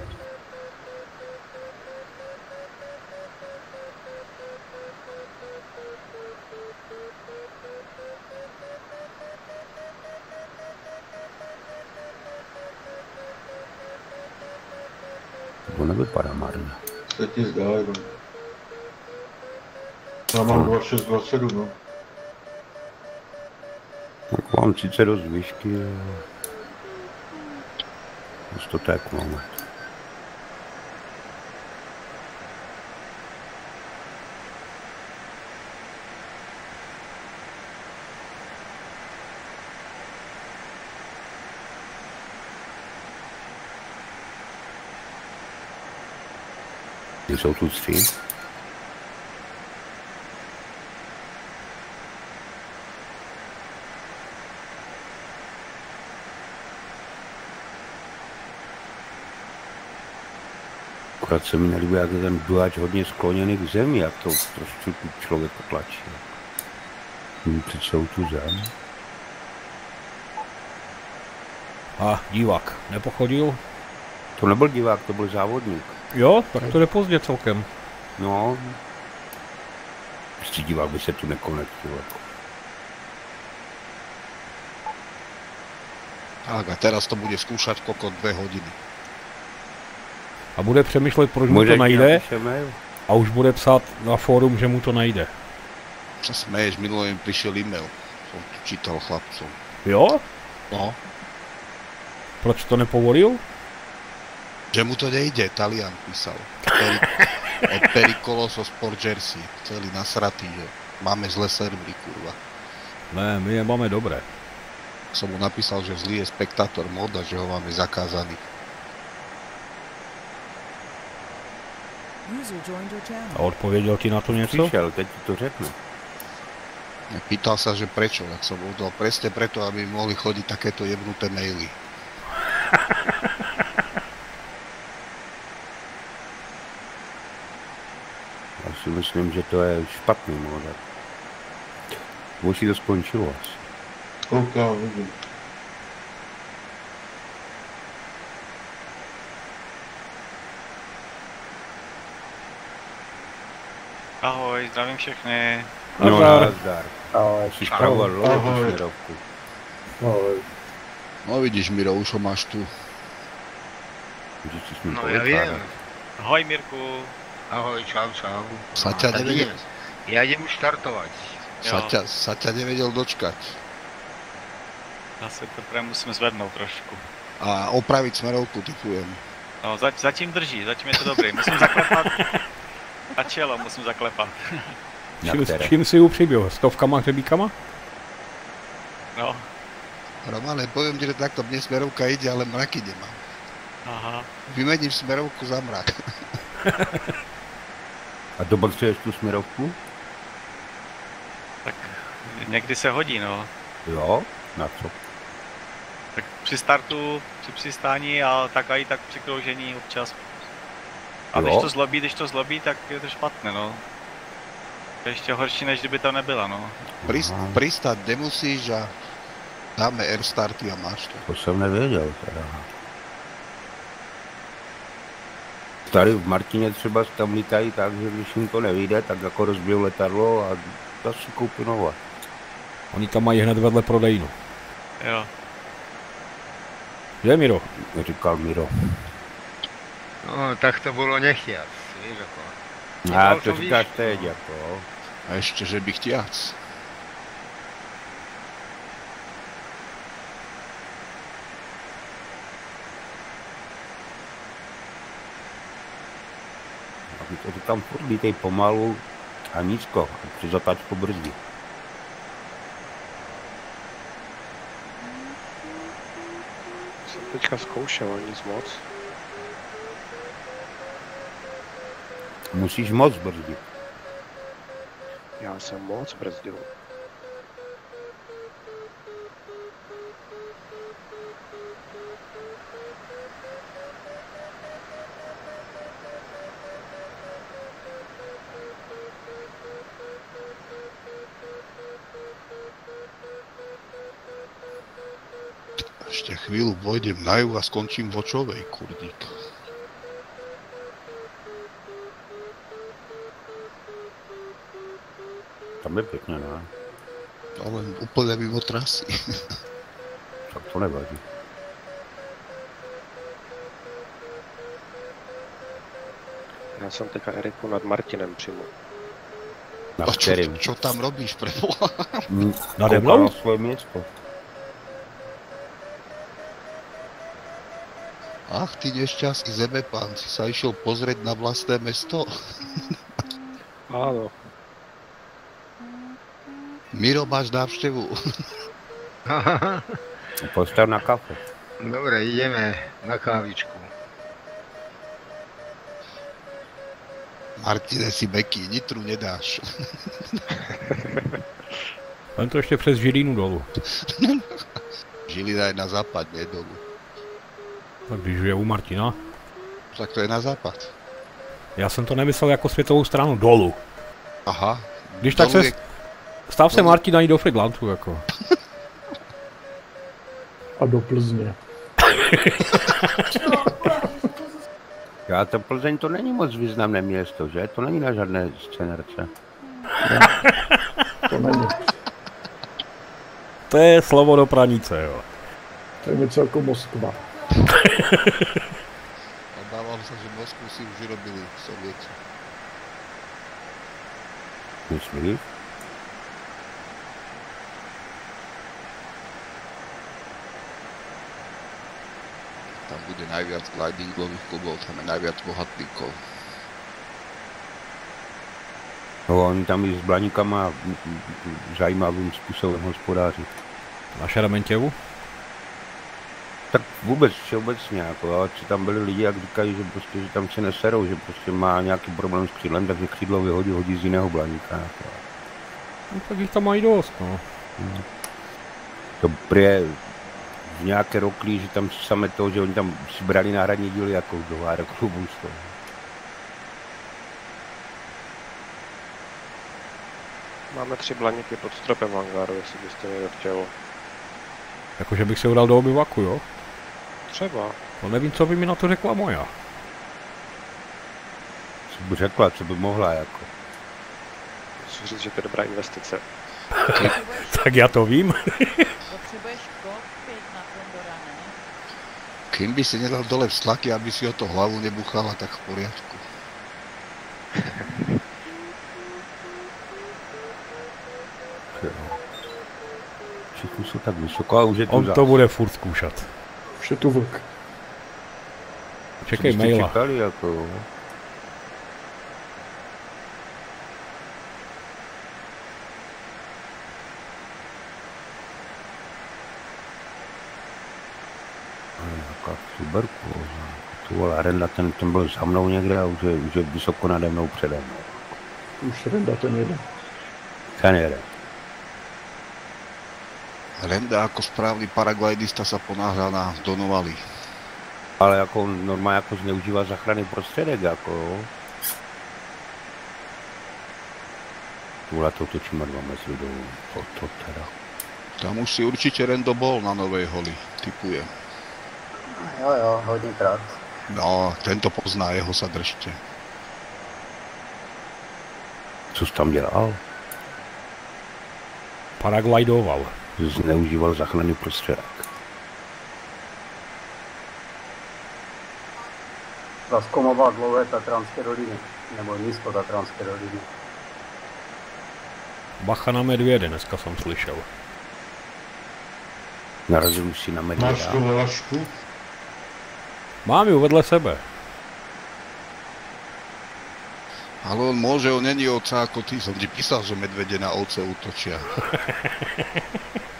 To nevypadá marně. Se ti zdá. Já mám 2627, no. Tak mám sice dost výšky, je kulomet. Ty jsou tu tři. Akorát se mi nelíbí, jak je ten duáč hodně skloněný k zemi, jak to trošku člověk potlačí. Hm, Teď jsou tu zem. A divák, nepochodil? To nebyl divák, to byl závodník. Jo, tak to jde pozdě celkem. No. Prostě divák by se tu nekonektil. Jako. Tak a teraz to bude skúšať koko dve hodiny. A bude přemýšlet, proč mu to najde a už bude psát na fórum, že mu to najde. Sa smeješ, minulé mi prišiel e-mail. Som tu čítal chlapcom. Jo? No, Proč to nepovolil? že mu to nejde, Talian písal. Peri, od Pericoloso Sport Jersey. Celý nasratý, že máme zlé servery, kurva. Ne, my je máme dobré. Som mu napísal, že zlý je spektátor moda, že ho máme zakázaný. A odpověděl ti na to něco? Přišel, teď ti to řeknu. Pýtal sa, že prečo, tak som povedal presne preto, aby mohli chodiť takéto jebnuté maily. Já si myslím, že to je špatný model. Už si to skončilo asi. OK, vidím. Ahoj, zdravím všechny. No, Nazdar. nazdar. Ale Jsi spravoval dlouho tu Ahoj. no, vidíš, Miro, už ho máš tu. Si s ním No já vím. Ahoj Mirku. Ahoj, čau, čau. Saťa je. Já idem už startovať. Jo. Saťa, Saťa nevedel dočkať. Zase to prvé musím zvednout trošku. A opraviť smerovku, typujem. No, zač, zatím drží, zatím je to dobrý. Musím zaklepat. A čelo musím zaklepat. Na Čím, které? čím si ju přibil? Stovkama hřebíkama? No, Romane, poviem ti, že takto mne smerovka ide, ale mraky nemám. aha. Vymením smerovku za mrak. A dobrcuješ tu směrovku? Tak někdy se hodí, no. Jo? Na co? Tak při startu, při přistání a tak i tak při kroužení občas. A když Jo. to zlobí, když to zlobí, tak je to špatné, no. To je ještě horší, než kdyby to nebyla, no. Prist, Aha. pristať nemusíš a dáme air starty a máš to. To jsem nevěděl teda. Tady v Martině třeba tam lítají tak, že když jim to nevyjde, tak jako rozbijou letadlo a zase koupí nové. Oni tam mají hned vedle prodejnu. Jo. Že Miro? Říkal Miro. No, tak to bylo nechtěc, víš jako. A Říkal to jsem, říkáš víš, teď no. jako. A ešte, že by chtiac. Aby to tam furt lítej pomalu a nízko. A při zatáčku brzdí. Jsem teďka zkoušel, ale nic moc. Musíš moc brzdit. Já jsem moc brzdil. Ešte chvíľu vojdem na juh a skončím v očovej, kurdík. Tam je pěkně, ne? Ale úplne mimo trasy. Tak to nevadí. Já jsem teďka Eriku nad Martinem přímo. Na A čo, kterým? čo tam robíš, preboha? Mm, Nade koukal mnou? na svoje město. Ach, ty nešťastný zemepán, si sa išiel pozrieť na vlastné mesto? Áno. Miro, máš návštevu. Postav na kafe. Dobre, ideme na kávičku. Martine, si meký, nitru nedáš. Len to ještě přes Žilínu dolů. Žilina je na západ, ne dolu. Tak když je u Martina. Tak to je na západ. Já jsem to nemyslel jako světovou stranu dolů. Aha. Když tak Dolu se... je- Stav se Martina i do Friglantu, jako. A do Plzně. Já to Plzeň to není moc významné město, že? To není na žádné scénarce. To není. To je slovo do pranice, jo. To je něco jako Moskva. Obával sa, že Moskvu si už urobili Sovieti. Myslíš? Tam bude najviac glidingových klubov, tam je najviac bohatlíkov. No, oni tam i s blaníkama zajímavým způsobem hospodáří. Na Šerementěvu? Tak vůbec všeobecně, jako, ale co tam byli lidi, jak říkají, že prostě, že tam se neserou, že prostě má nějaký problém s křídlem, takže křídlo vyhodí, hodí z jiného blaníka. Jako. No, tak jich tam mají dost, no. To prý nějaké roklí, že tam samé to, že oni tam si brali náhradní díly jako do aeroklubů z toho. Máme tři blaníky pod stropem hangáru, jestli byste někdo chtěl. Jakože bych se udal do obyvaku, jo? Třeba. No nevím, co by mi na to řekla moja. Co by řekla, co by mohla, jako. Musím říct, že to je dobrá investice. tak já to vím. Potřebuješ kokpit na Kondora, ne? Kým by si nedal dole vztlaky, aby si o to hlavu nebuchala, tak v poriadku. Všichni jsou tak vysoko a už je tu On zas. to bude furt zkoušet. Už je tu vlk. Čekej maila. Čekali, jako. Tuberkulóza. Ty vole, Renda, ten, ten byl za mnou někde a už je, už je vysoko nade mnou přede mnou. Už Renda ten jede. Ten jede. Renda ako správny paraglidista sa ponáhľa na Donovali. Ale jako normálně jako zneužívá záchranný prostředek, jako jo. Vole, to točíme dva metry dolů. To, to teda. Tam už si určite Rendo bol na Novej holi, typujem. Jo, jo, hodněkrát. No, tento pozná, jeho sa držte. Co jsi tam dělal? Paraglidoval. Zneužíval záchranný prostředek. Zaskomoval dlouhé tatranské doliny, nebo nízko tatranské doliny. Bacha na medvědy, dneska jsem slyšel. Narazil si na medvěda. Máš tu Valašku? Mám ju vedle sebe. Ale on môže, on není ovca ako ty. Som ti písal, že medvede na ovce útočia.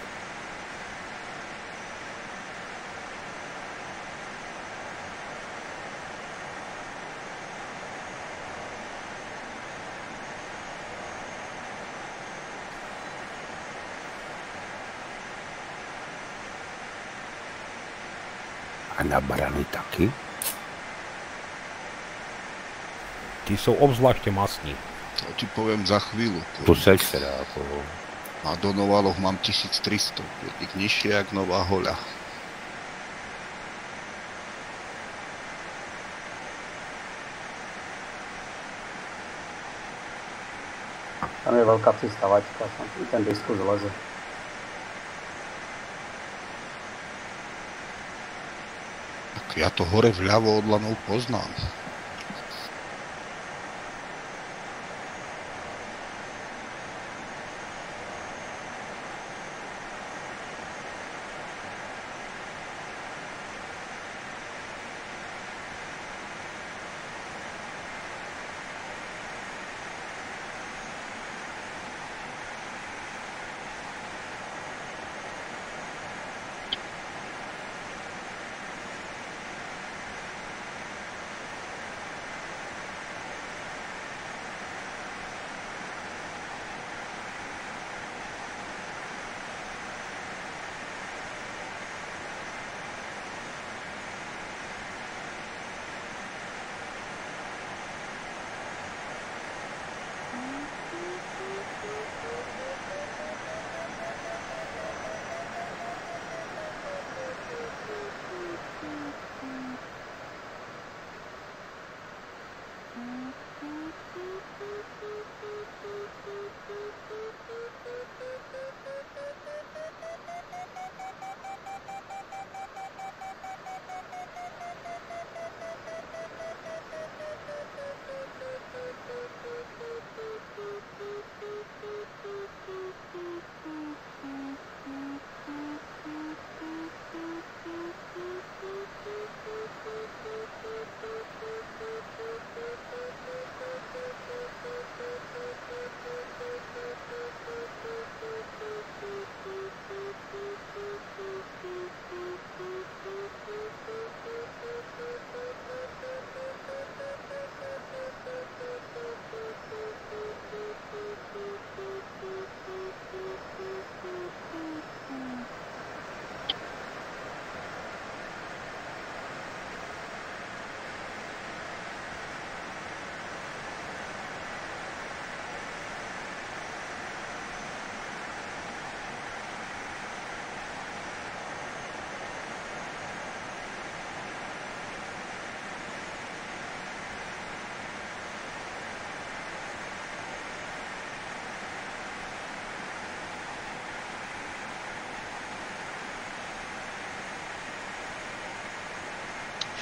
na barany taky? Ty jsou obzvláště masní. To ti poviem za chvíľu. To seš teda, jako... Na Donovaloch mám 1300, je tých nižšie jak Nová hoľa. Tam je velká přistavačka, tam i ten diskus leze. Ja to hore vľavo od lanov poznám.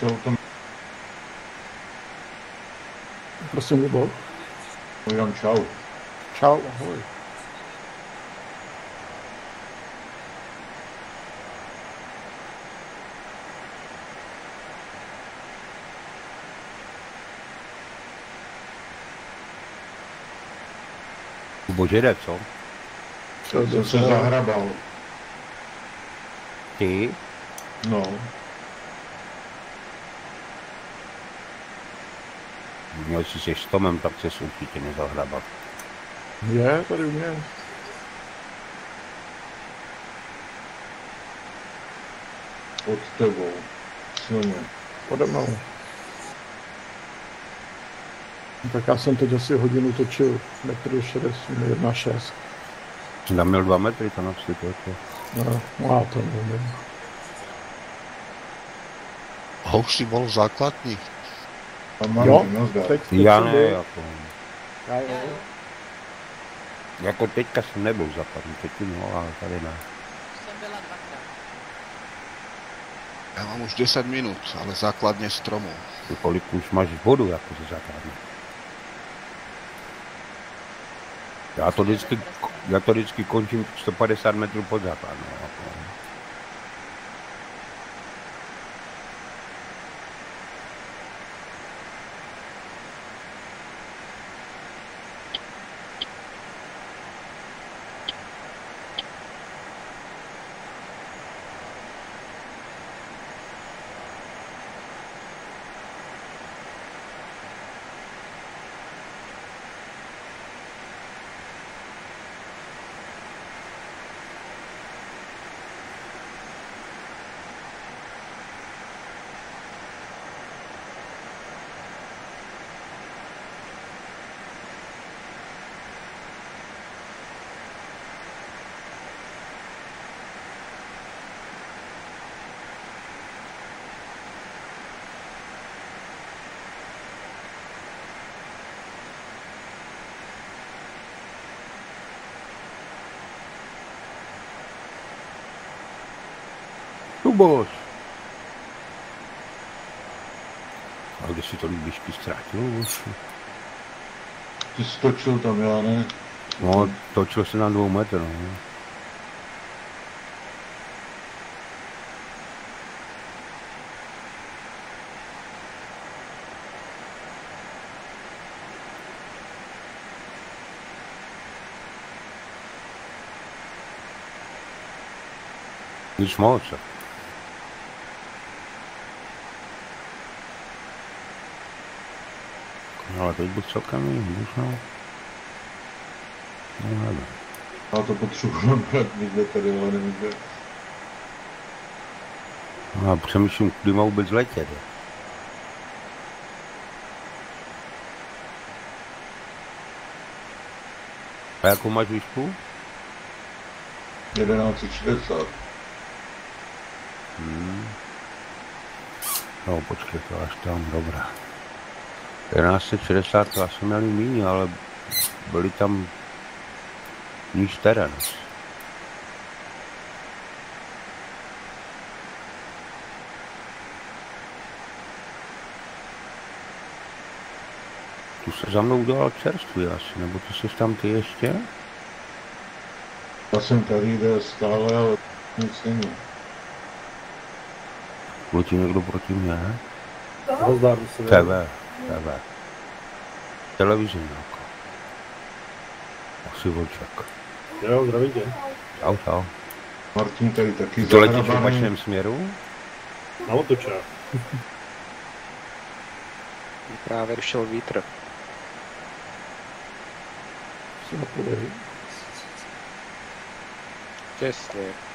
Čau tam, Prosím, Lubo. Jan, čau. Čau, ahoj. Bože jde, co? To Jsem se zahrabal. Ty? No, No, jestli jsi s Tomem, tak se určitě nezahrabat. Je tady u mě. pod tebou. Silně. Pode mnou. Tak já jsem teď asi hodinu točil metr 60, 1,6. Jsem tam měl dva metry, to na vstupu. No, no já to nevím. A už si bol v základni. A Jo, teď Já ne, byl. jako, Já jo. jako teďka jsem nebyl zapadný, teď no, ale tady ne. Jsem byla dvakrát. Ja mám už 10 minút, ale základne stromov. Ty kolik už máš vodu jako ze základny. Já to vždycky, já to vždycky končím 150 metrů pod základnou. Jako. Luboš! A kde si to líbišky ztratil, Luboš? Ty jsi točil tam, já ne. No, točil se na dvou metr, no. Nic moc. Ale teď bych celkem možná. No, nevím. Já to potřebuji brát někde tady, ale nevím kde. No, já přemýšlím, kdy má vůbec letět. A jakou máš výšku? 1140. Hmm. No, počkej, to až tam, dobrá. 1160 to asi měli míň, ale byli tam níž terén. Tu se za mnou udělal čerstvý asi, nebo to jsi tam ty ještě? Já jsem tady jde stále, ale nic není. Letí někdo proti mně? Nazdar, se TV, TV. Televizi nějaká. Asi vlček. Jo, zdravím tě. Čau, čau. Martin tady taky To letíš v opačném směru? Na otočák. Právě rušil vítr. Těsně.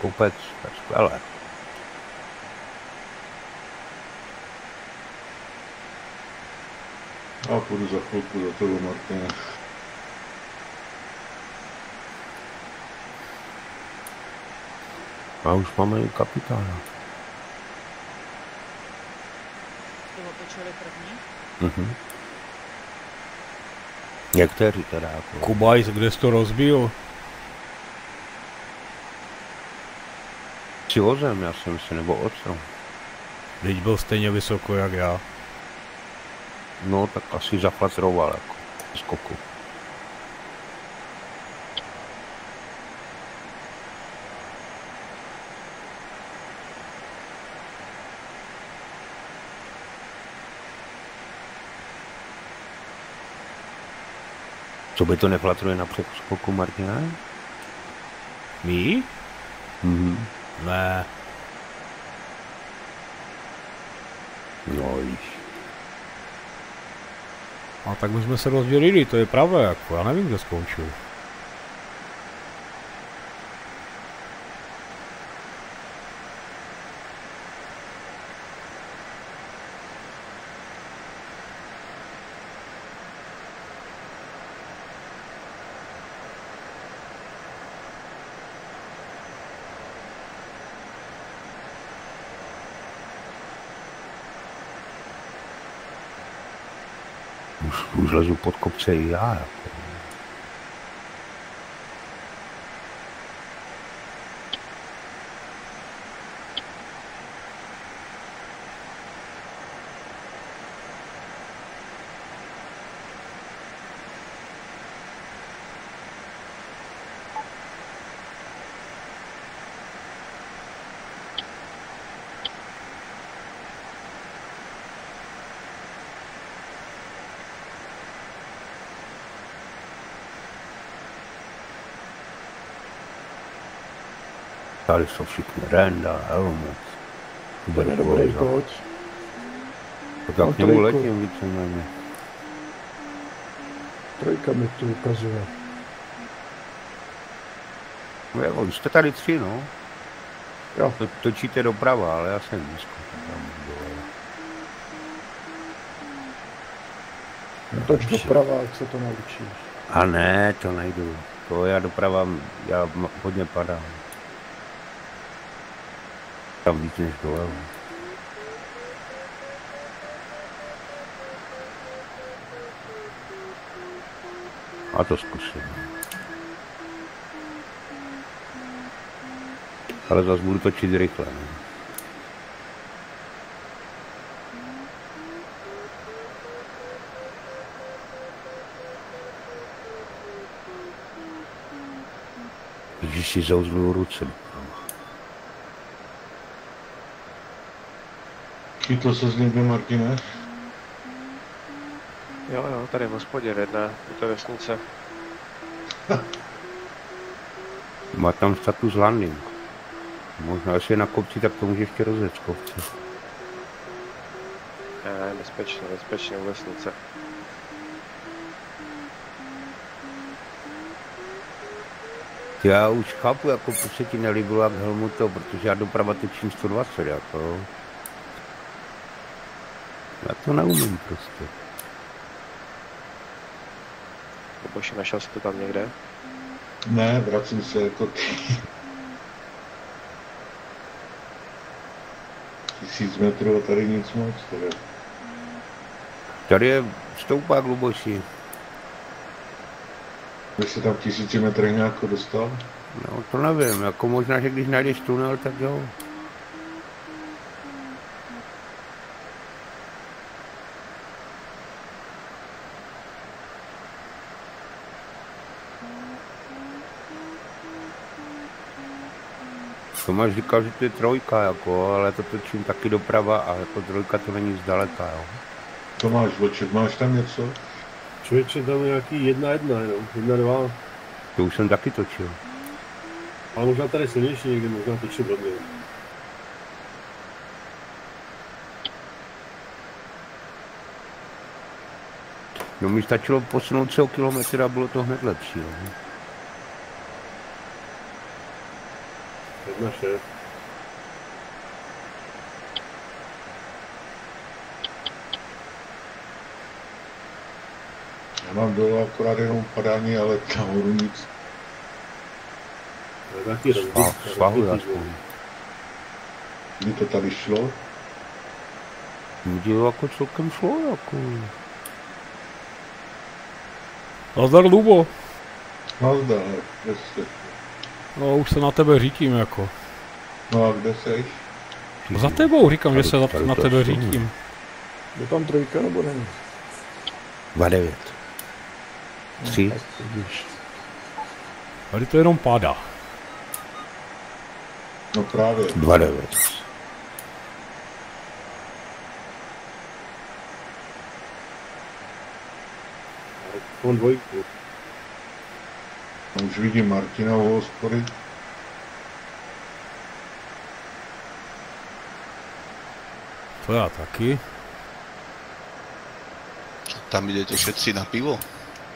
koupec, tak skvělé. A půjdu za chvilku za toho Martina. A už máme i kapitána. Jste otočili první? Mhm. Někteří teda jako. Kubajs, kde jsi to rozbil? Přivozem, já jsem si, nebo otcem. Teď byl stejně vysoko jak já. No, tak asi zaflaceroval jako skoku. Co by to neflatruje na přeskoku, Martina? Mí? Mhm. Ne. No, víš. A tak my jsme se rozdělili, to je pravda, jako já nevím, kde skončil. Už, už lezu pod kopce i já. Tady jsou všichni Renda, Helmut. To dobrý koč. Tak já No, k němu letím víceméně. Trojka mi tu ukazuje. No jo, vy jste tady tři, no. Jo. To, točíte doprava, ale já jsem nízko. No, toč doprava, ať se to naučíš. A ne, to najdu. To já doprava, já hodně padám. Tam víc než dole. A to zkusím. Ale zase budu točit rychle. No. Když si zauzluju ruce. Chytl se z někde, Martine? Jo, jo, tady v hospodě v jedné, u té vesnice. Má tam status landing. Možná, jestli je na kopci, tak to může ještě rozjet z kopce. Ne, bezpečně, bezpečně u vesnice. Já už chápu, jako proč se ti nelíbilo jak Helmuto, protože já doprava točím 120, jako. Já to neumím prostě. Boši, našel jsi to tam někde? Ne, vracím se jako ty. Tisíc metrů a tady nic moc, teda. Tady je stoupá hluboší. Vy se tam v tisíci metrech nějak dostal? No to nevím, jako možná, že když najdeš tunel, tak jo. Tomáš říkal, že to je trojka, jako, ale to točím taky doprava a jako trojka to není zdaleka, jo. Tomáš, Vlček, máš tam něco? Člověče, tam nějaký jedna jedna jenom, jedna dva. To už jsem taky točil. Ale možná tady silnější někde, možná točil pro mě. No mi stačilo posunout se o kilometr a bylo to hned lepší, jo. Jedna šest. Já mám dole akorát jenom padání, ale nahoru nic. To je taky Sva- Svahuje aspoň. Kdy to tady šlo? Kdy jako celkem šlo, jako. Nazdar Lubo. Nazdar, přesně. No už se na tebe řítím jako. No a kde seš? Za tebou říkám, že se za, tady na tebe řítím. Je tam trojka nebo není? 2,9. Tři. Tak vidíš. Tady to jenom padá. No právě. 2,9. On dvojku. Už vidím Martina u hospody. To já taky. Tam idete všetci na pivo?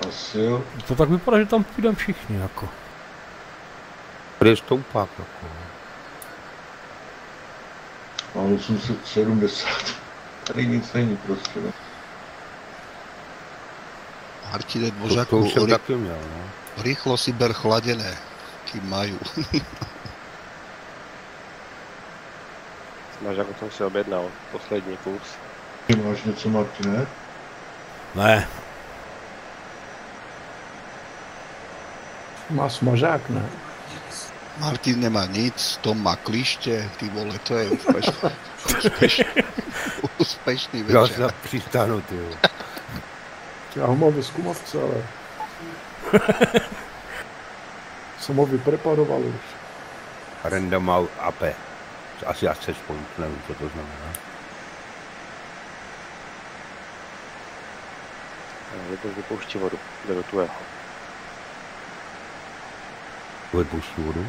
Asi jo. To tak vypadá, že tam půjdeme všichni jako. Tady je stoupák, jako. Mám 870. Tady nic není prostě. No. Martine, To, to jsem ry- taky měl, no. rýchlo si ber chladené, kým majú. Máš, ako som si objednal poslední kurz. Ty máš něco, Martine? Ne, Má smažák, ne? Martin nemá nic, Tom má kliště, ty vole, to je úspešný, úspešný, úspešný Já večer. se přistánu, ty jo. Já ho mám ve zkumavce, ale... Jsem ho vypreparoval už. Renda má AP. Asi access point, nevím, co to znamená. Jeden vypouští vodu, jde do tvého. Vypustí vodu.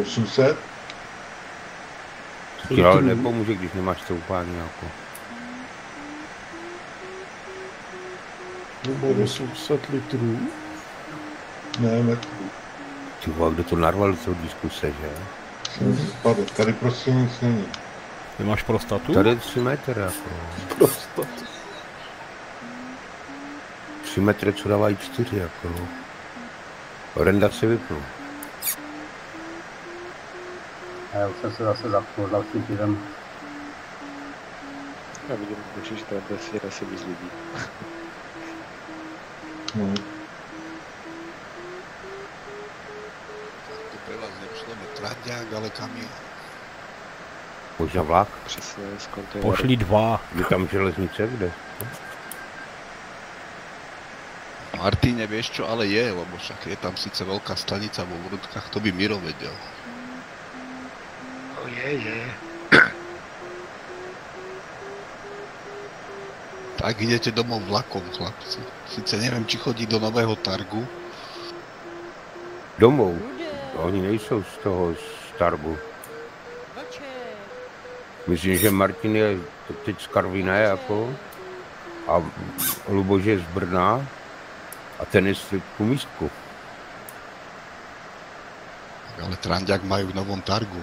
800? To ti ale nepomůže, když nemáš stoupání, jako. Nebo 800 litrů. Ne, metrů. Vole, kdo to narval, co diskuse, že? Spadl. Tady prostě nic není. ty máš prostatu? Tady je 3 metry, jako. Prostě. 3 metry, co dávají 4, jako. Renda se vypnul. A já už jsem se zase zapnul dalším pivem. Já vidím, že ten vesmír asi víc lidí. No. To pre vás nepošleme traďák, ale kamion. Možná vlak. Přesně, z kontejneru. Pošli dva. Je tam železnice, kde? Martine, vieš čo, ale je, lebo však je tam síce veľká stanica vo Vrútkach, to by Miro vedel. No je, je. Tak idete domov vlakom, chlapci. Sice neviem, či chodí do Nového Targu. Domů. Oni nejsou z toho Starbu. Myslím, že Martin je teď z Karviné jako a Luboš je z Brna a ten je z Kumístku. Ale Tranďák majú v Novom Targu.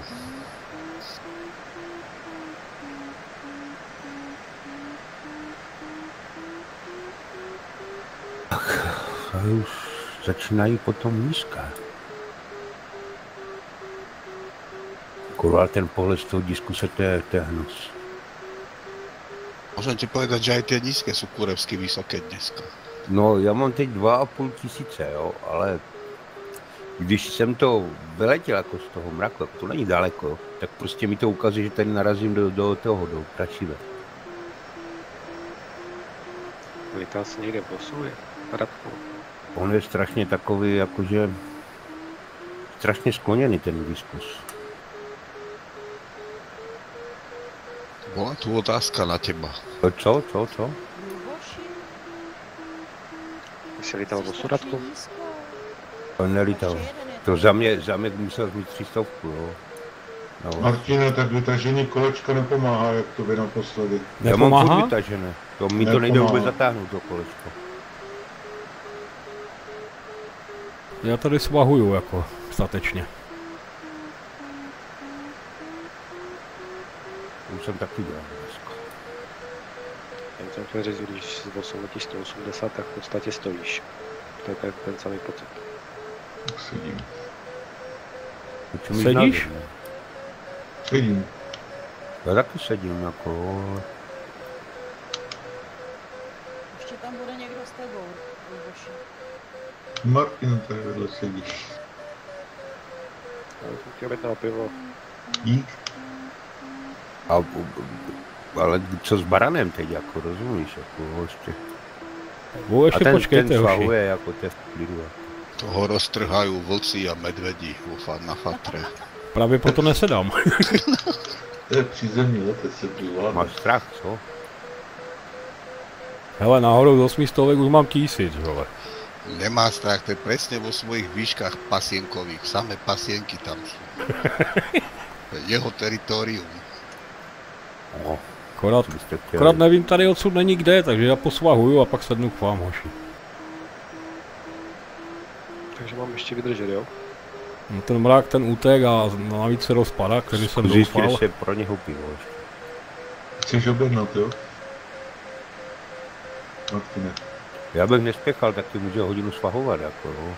A už začínají potom nízká. Kurva, ten pohled z toho diskuse, to je, to je hnus. Môžem ti povedať, že aj tie nízke sú kurevsky vysoké dneska. No, já mám teď dva a půl tisíce, jo, ale když jsem to vyletěl jako z toho mraku, jako to není daleko, tak prostě mi to ukazuje, že tady narazím do, do toho, do Pračive. Lítal si někde v Osuje? Radku. On je strašně takový, jakože strašně skloněný ten diskus. Bola tu otázka na teba. To Co, co, co? Ty jsi lítal v Osu, Radku? On nelítal. To za mě, za mě musel mít třistovku, jo. No. Martine, tak vytažení kolečka nepomáhá, jak to by naposledy. Já mám Nepomáhá? furt vytažené. To mi to nejde Nepomáhá. vůbec zatáhnout, to kolečko. Já tady svahuju jako statečně. Už jsem taky dělal dneska. Jen jsem chtěl říct, když z 8 letíš 180, tak v podstatě stojíš. To je ten, ten samý pocit. Tak sedím. Sedíš? Sedím. Já taky sedím jako, ale Martin tady vedle sedí. Já jsem chtěl objednal pivo. Dík. a, ale co s baranem teď, jako rozumíš, jako ještě. Vy ještě a ten, počkejte, ten hoši. svahuje jako te v klidu. Jako. Toho roztrhajú vlci a medvedi vo fa- na fatre. Právě proto nesedám. To je přízemní letec se bývá. Máš strach, co? Hele, náhodou z 8 stovek už mám tisíc, vole. Nemá strach, to je presne vo svojich výškach pasienkových. Samé pasienky tam sú. To je jeho teritorium. No, Akorát, akorát nevím tady odsud není kde, takže já posvahuju a pak sednu k vám, hoši. Takže mám ještě vydržet, jo? No ten mrak, ten útek a navíc se rozpada, který jsem Zjistit, doufal. jestli je pro něho pivo ještě. Chceš objednat, jo? Martine. Já bych nespěchal, tak ty může hodinu svahovat, jako no.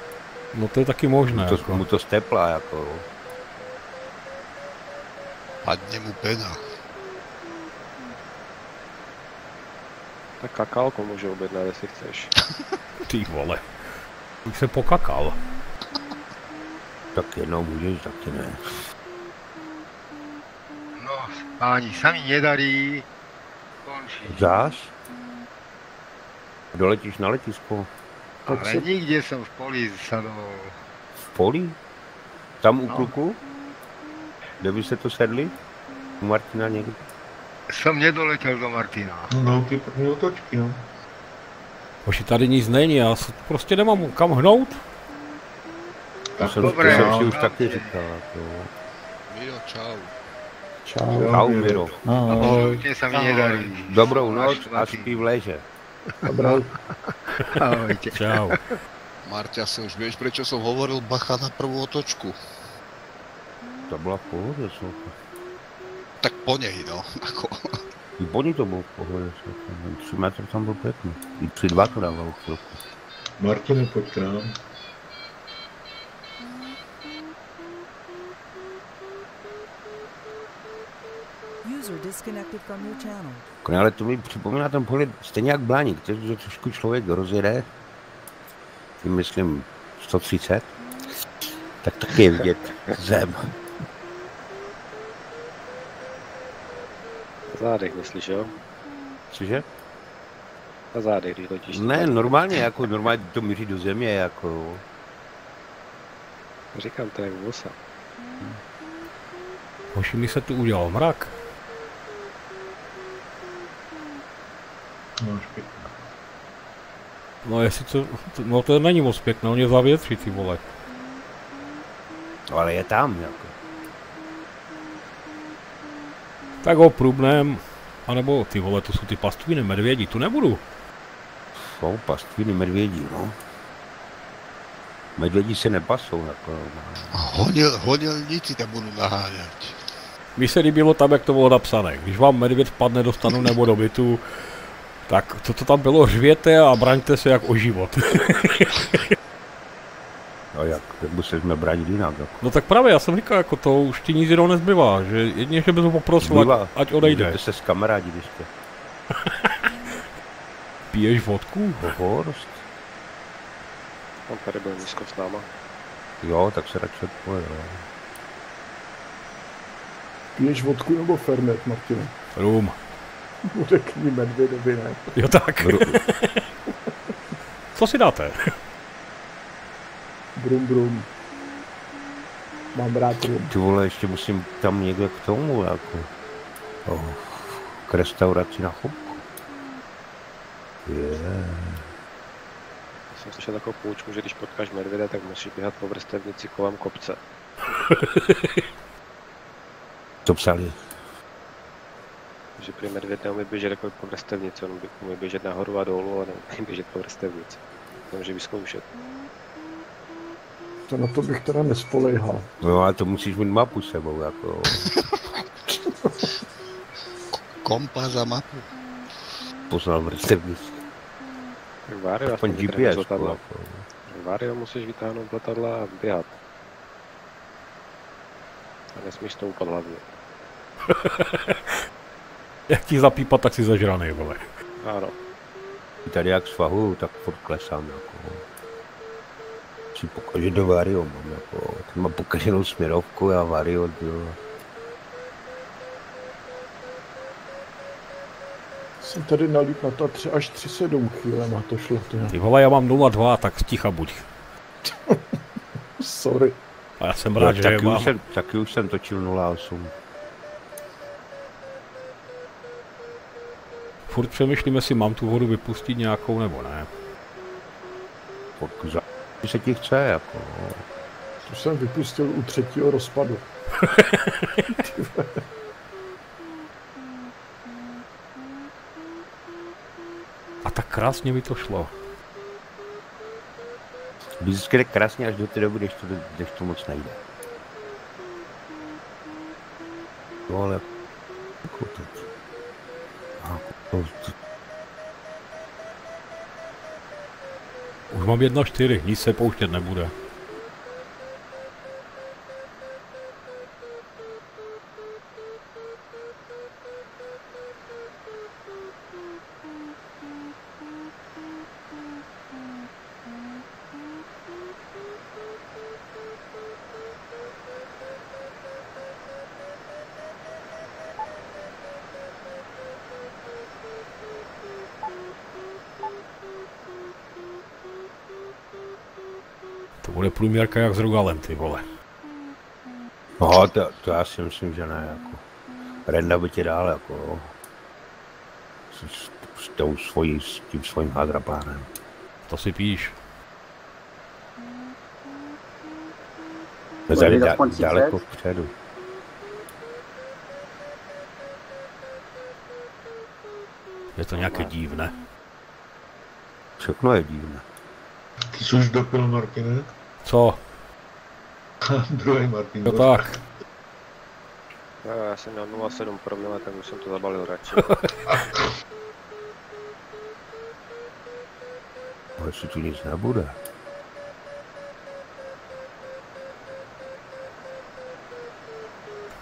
No to je taky možné, Mu to, jako. mu to steplá, jako no. Padne mu pena. Tak kakálko můžu objednat, jestli chceš. Ty vole. Už se pokakal. Tak jednou můžeš, taky ne. No, páni, sa mi nedarí. Končí. Zás? Doletíš na letisko? Ale nikde som v poli sadol. V poli? Tam u No. kluku? Kde by se to sedli? U Martina někdy? Som nedoletel do Martina. No, no ty první otočky, no. Hoši, tady nic není, já se prostě nemám kam hnout. To jsem, dobré, to jsem si no. už taky říkal. Jako. Miro, čau. Čau. Čau, Miro. Absolutne sa mi nedarí. Dobrou noc a spí v leže. Dobrou. Ahojte. Čau. Marťa, si už vieš, prečo som hovoril bacha na prvú otočku? To byla v pohodě, co? Tak po nej, no. Ako. I po ní to bylo v pohodě, co? Ten Tři metry tam byl pěkný. I tři dva to dávalo chvilku. Martine, pojď k nám. User disconnected from your channel. No, ale to mi připomíná ten pohled stejně jak Bláník, když že trošku člověk rozjede, tím myslím 130, tak taky je vidět zem. Zádech myslíš, jo? Cože? Na zádech, když letíš. Ne, normálně, jako normálně to míří do země, jako Říkám, to je vosa. Hoši, mi se tu udělal mrak. Máš pěkný. No jestli to, to, no to není moc pěkné, on je zavětří, ty vole. No, ale je tam, jako. Tak ho průbnem, anebo ty vole, to jsou ty pastviny medvědi, tu nebudu. Jsou pastviny medvědí, no. Medvědí se nepasou, jako. Honil, honilníci tam budú naháňať. Mně se líbilo tam, jak to bylo napsané. Když vám medvěd padne do stanu nebo do bytu, tak to, to tam bylo řvěte a braňte se jak o život. No jak, jak by se jsme bránit jinak, jako. no tak právě, já jsem říkal, jako to už ti nic jiného nezbývá, že jedině, že bys ho poprosil, ať, ať odejde. Můžete se s kamarádit ještě. Piješ vodku? Horst? On tady byl nízko s náma. Jo, tak se radši odpoje, jo. Piješ vodku nebo Fernet, Martine? Rum. Řekni medvědovi, ne? Jo tak. Co si dáte? Brum, brum. Mám rád rum. Ty vole, ještě musím tam někde k tomu, jako. Oh, k restauraci na chopku. Yeah. Já jsem slyšel takovou poučku, že když potkáš medvěda, tak musíš běhat po vrstevnici kolem kopce. To psali. Že prý medvěd neumí běžet jako po vrstevnici, on by- umí běžet nahoru a dolů, ale neumí běžet po vrstevnici. To může vyzkoušet. To na to bych teda nespolejhal. No ale to musíš mít mapu sebou, jako. Kompas a mapu. Poznal vrstevnici. Tak Vario Aspoň GPS, letadla. jako. Vario musíš vytáhnout z letadla a běhat. A nesmíš stoupat hlavně. Jak ti zapípat, tak si zažranej, vole. Áno. Tady jak svahuju, tak furt klesám jako. Si pokaže do Vario mám jako. Ten má pokaženou směrovku a Vario, jo. Jsem tady nalít na to tři, až 3,7 chvílema to šlo. Ty. Ty vole, já mám 0,2, tak sticha buď. Sorry. A já jsem rád, Jo, že je taky, mám. už jsem, taky už jsem točil 0,8. Furt přemýšlím, jestli mám tu vodu vypustit nějakou nebo ne. Pokud za... se ti chce, jako. no. To jsem vypustil u třetího rozpadu. A tak krásně mi to šlo. Vždycky jde krásně až do té doby, když to, když to moc nejde. No ale... Jako to, Už mám 1,4, nic se pouštět nebude. Bude průměrka jak s Rogalem, ty vole. no, to, to, já si myslím, že ne, jako. Renda by tě dál, jako. S, s, s, tou svojí, s tím svým hadrapánem. To si píš. To Bude tady da, aspoň 30? daleko vpředu. Je to nějaké divné. Všechno je divné. Ty jsi už dopil, Martine? Co? Druhý Martin. No tak. No, já jsem měl 0,7 promile, tak už jsem to zabalil radši. No, jestli tu nic nebude.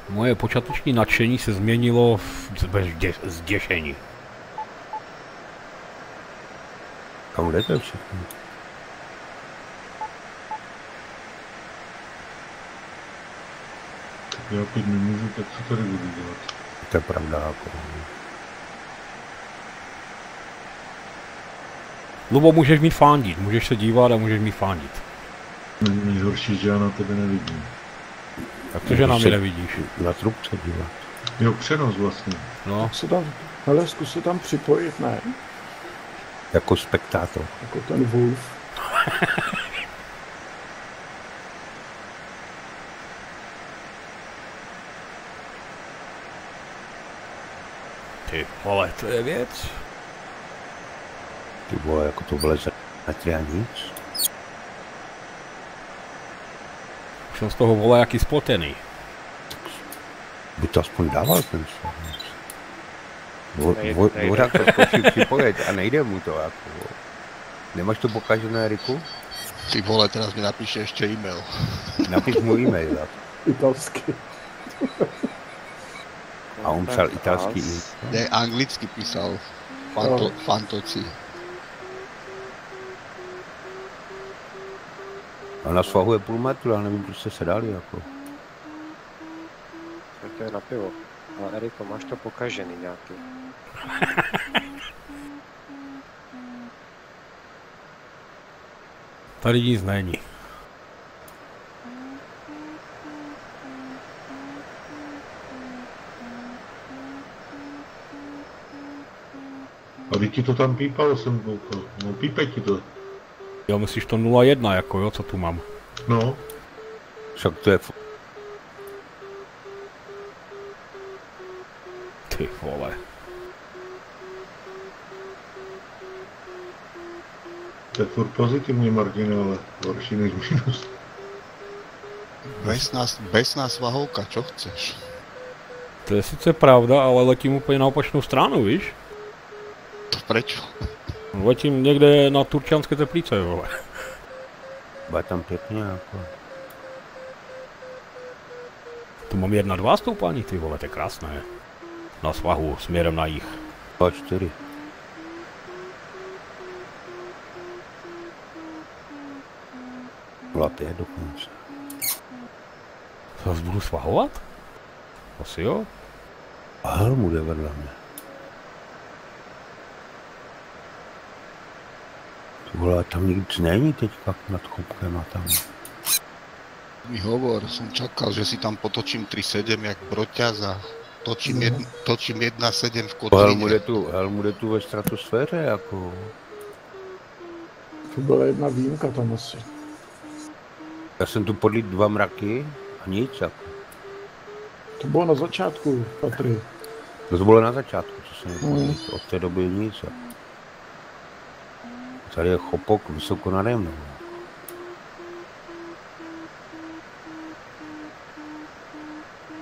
Moje počáteční nadšení se změnilo v zděšení. Kam jdete všichni? Já teď nemůžu, tak co tady budu dělat? To je pravda, jako. Lubo, můžeš mít fandit, můžeš se dívat a můžeš mít fandit. Nejhorší, že já na tebe nevidím. Jak to, že na mě nevidíš? Na trubce dívat. Jo, přenos vlastně. No, Se tam, hele, zkus se tam připojit, ne? Jako spektátor. Jako ten Wolf. ty vole, to je věc. Ty vole, jako to vleze na tě a nic. Už jsem z toho vole jaký spotený. By to aspoň dával ten servis. Vo, Nejde, vo, nejde. Vořák to zkouší připojet a nejde mu to jako. Nemáš to pokažené, Riku? Ty vole, teraz mi napíše ještě e-mail. Napiš mu e-mail. tak. Italsky. On psal italský Ne, anglicky písal. Fanto, No. fantoci. A na svahu je půl metru, já nevím, proč jste se dali jako. Tak to je na pivo. Ale Eriko, máš to pokažený nějaký. Tady nic není. A teď ti to tam pípalo, jsem koukal. No pípe ti to. Jo, myslíš to 0,1 jako jo, co tu mám? No, Však to je Ty vole. to je furt pozitivní, Martin, ale horší než minus. Besná, besná svahovka, čo chceš? To je sice pravda, ale letím úplně na opačnou stranu, víš? Prečo? Letím někde na turčanské teplice, vole. bude tam pěkně jako. Tu mám jedna, dva stoupání, ty vole, to je krásné. Na svahu, směrem na jich. Dva, čtyři. Byla pět dokonce. Zase budu svahovat? Asi jo. A helmu jde vedle mě. Vole, tam nic není teďka nad chopkem a tam. Mi hovor, som čakal, že si tam potočím 3.7 jak broťaz a točím, jed, točím 1.7 v Helmu kotline. jde tu, helmu jde tu ve stratosféře, jako. To byla jedna výjimka tam asi. Já jsem tu podlít dva mraky a nic, jako. To bylo na začátku, Patry. To bylo na začátku, co jsem mm. od té doby nic. Jako. Tady je chopok vysoko nade mnou.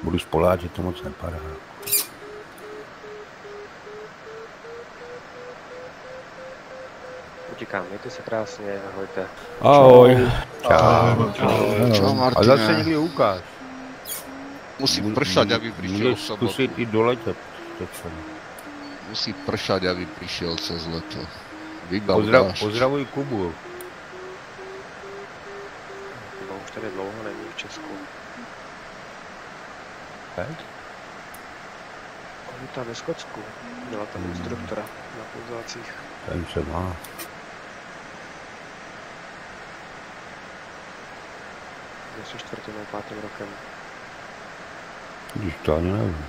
Budu spolehat, že to moc nepadá. Utíkám, mějte se krásně, ahojte. Ahoj. Čau. Čau, A Martine. zase někdy ukáž. Musí pršať, aby prišiel v sobotu. zkusit i doletět. Musí pršať, aby prišiel cez leto. Vybav Pozdrav, dáš. pozdravuj Kubu. Kuba už tady dlouho není v Česku. Tak? On je tam ve Skotsku. Dělá tam instruktora na pouzácích. Ten se má. Asi čtvrtým nebo pátým rokem. Když to ani nevím.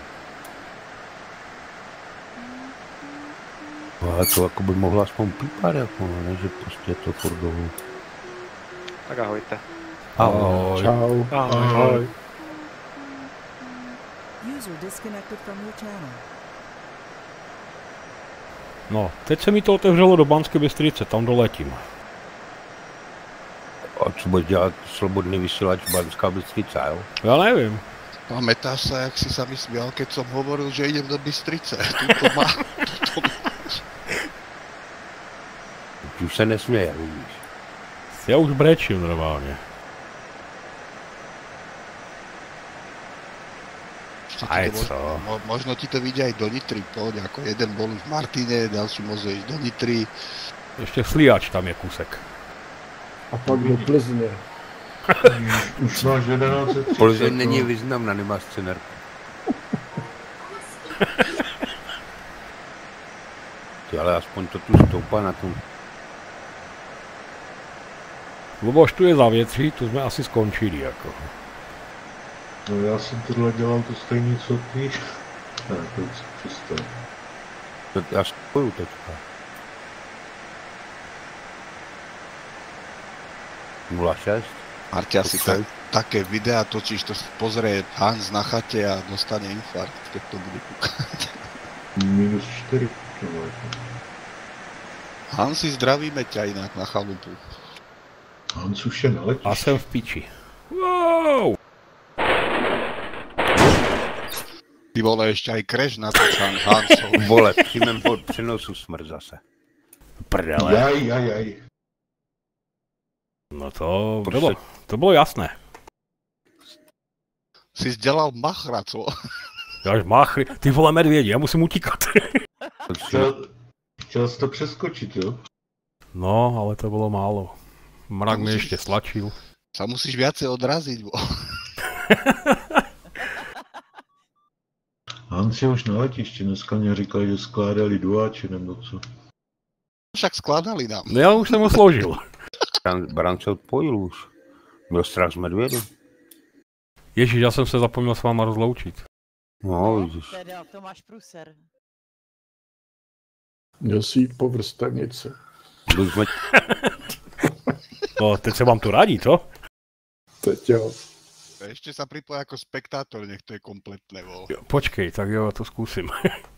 No, ale to jako by mohla aspoň pípat, jako, ne, že prostě je to furt dolů. Tak ahojte. Ahoj. Čau. Ahoj. User disconnected from your channel. No, teď se mi to otevřelo do Banské Bystrice, tam doletím. A co bude dělat slobodný vysílač Banská Bystrica, jo? Já nevím. Pamätáš sa, jak si sa mi smial, keď som hovoril, že idem do Bystrice. Tuto má, tuto Už se nesměje, vidíš. Já už brečím normálně. Aj to mo- co? Mo, možno ti to vyjde aj do Nitry, poď, ako jeden bol už v Martine, ďalší môže ísť do Nitry. Ještě sliač tam je kusek. A pak do Plzně. Už máš 11.30. Plzeň no. není významná, nemá scénar. Ty, ale aspoň to tu stoupá na tom. Luboš tu je za větří, tu jsme asi skončili jako. No já jsem tohle dělal to stejný, co ty. Ne, to už přestal. To já spoju teďka. 06? Marťa, si Počkej. tak, také videa točíš, to si pozrie Hans na chate a dostane infarkt, keď to bude kúkať. Minus 4 km. Hansi, zdravíme ťa inak na chalupu. Hans už je na letišti. A jsem v piči. Wow! Ty vole, ešte aj crash na to Hans Hansov. Vole, v přímém po- přenosu smrt zase. Prdele. Jaj, jaj, jaj. No to Prostě- bylo, to bylo jasné. Si zdelal machra, co? Dáš máchry, ty vole medvědi, já musím utíkat. Chtěl, chtěl jsi to přeskočit, jo? No, ale to bylo málo. Mrak mě ještě slačil. Sa musíš viacej odraziť, bo. Hans je už na letišti, dneska mě říkali, že skládali duáče nebo co. Však skladali nám. No já už jsem ho složil. Bran, Bran se odpojil už. Byl strach z medvědu. Ježíš, já jsem se zapomněl s váma rozloučit. No, vidíš. Teda, to máš pruser. Měl si jít po vrstevnici. Byli jsme, No, teď se vám tu radí, co? Teď jo. Ešte sa pripoj ako spektátor, nech to je kompletné, vol. Počkej, tak jo, to zkusím.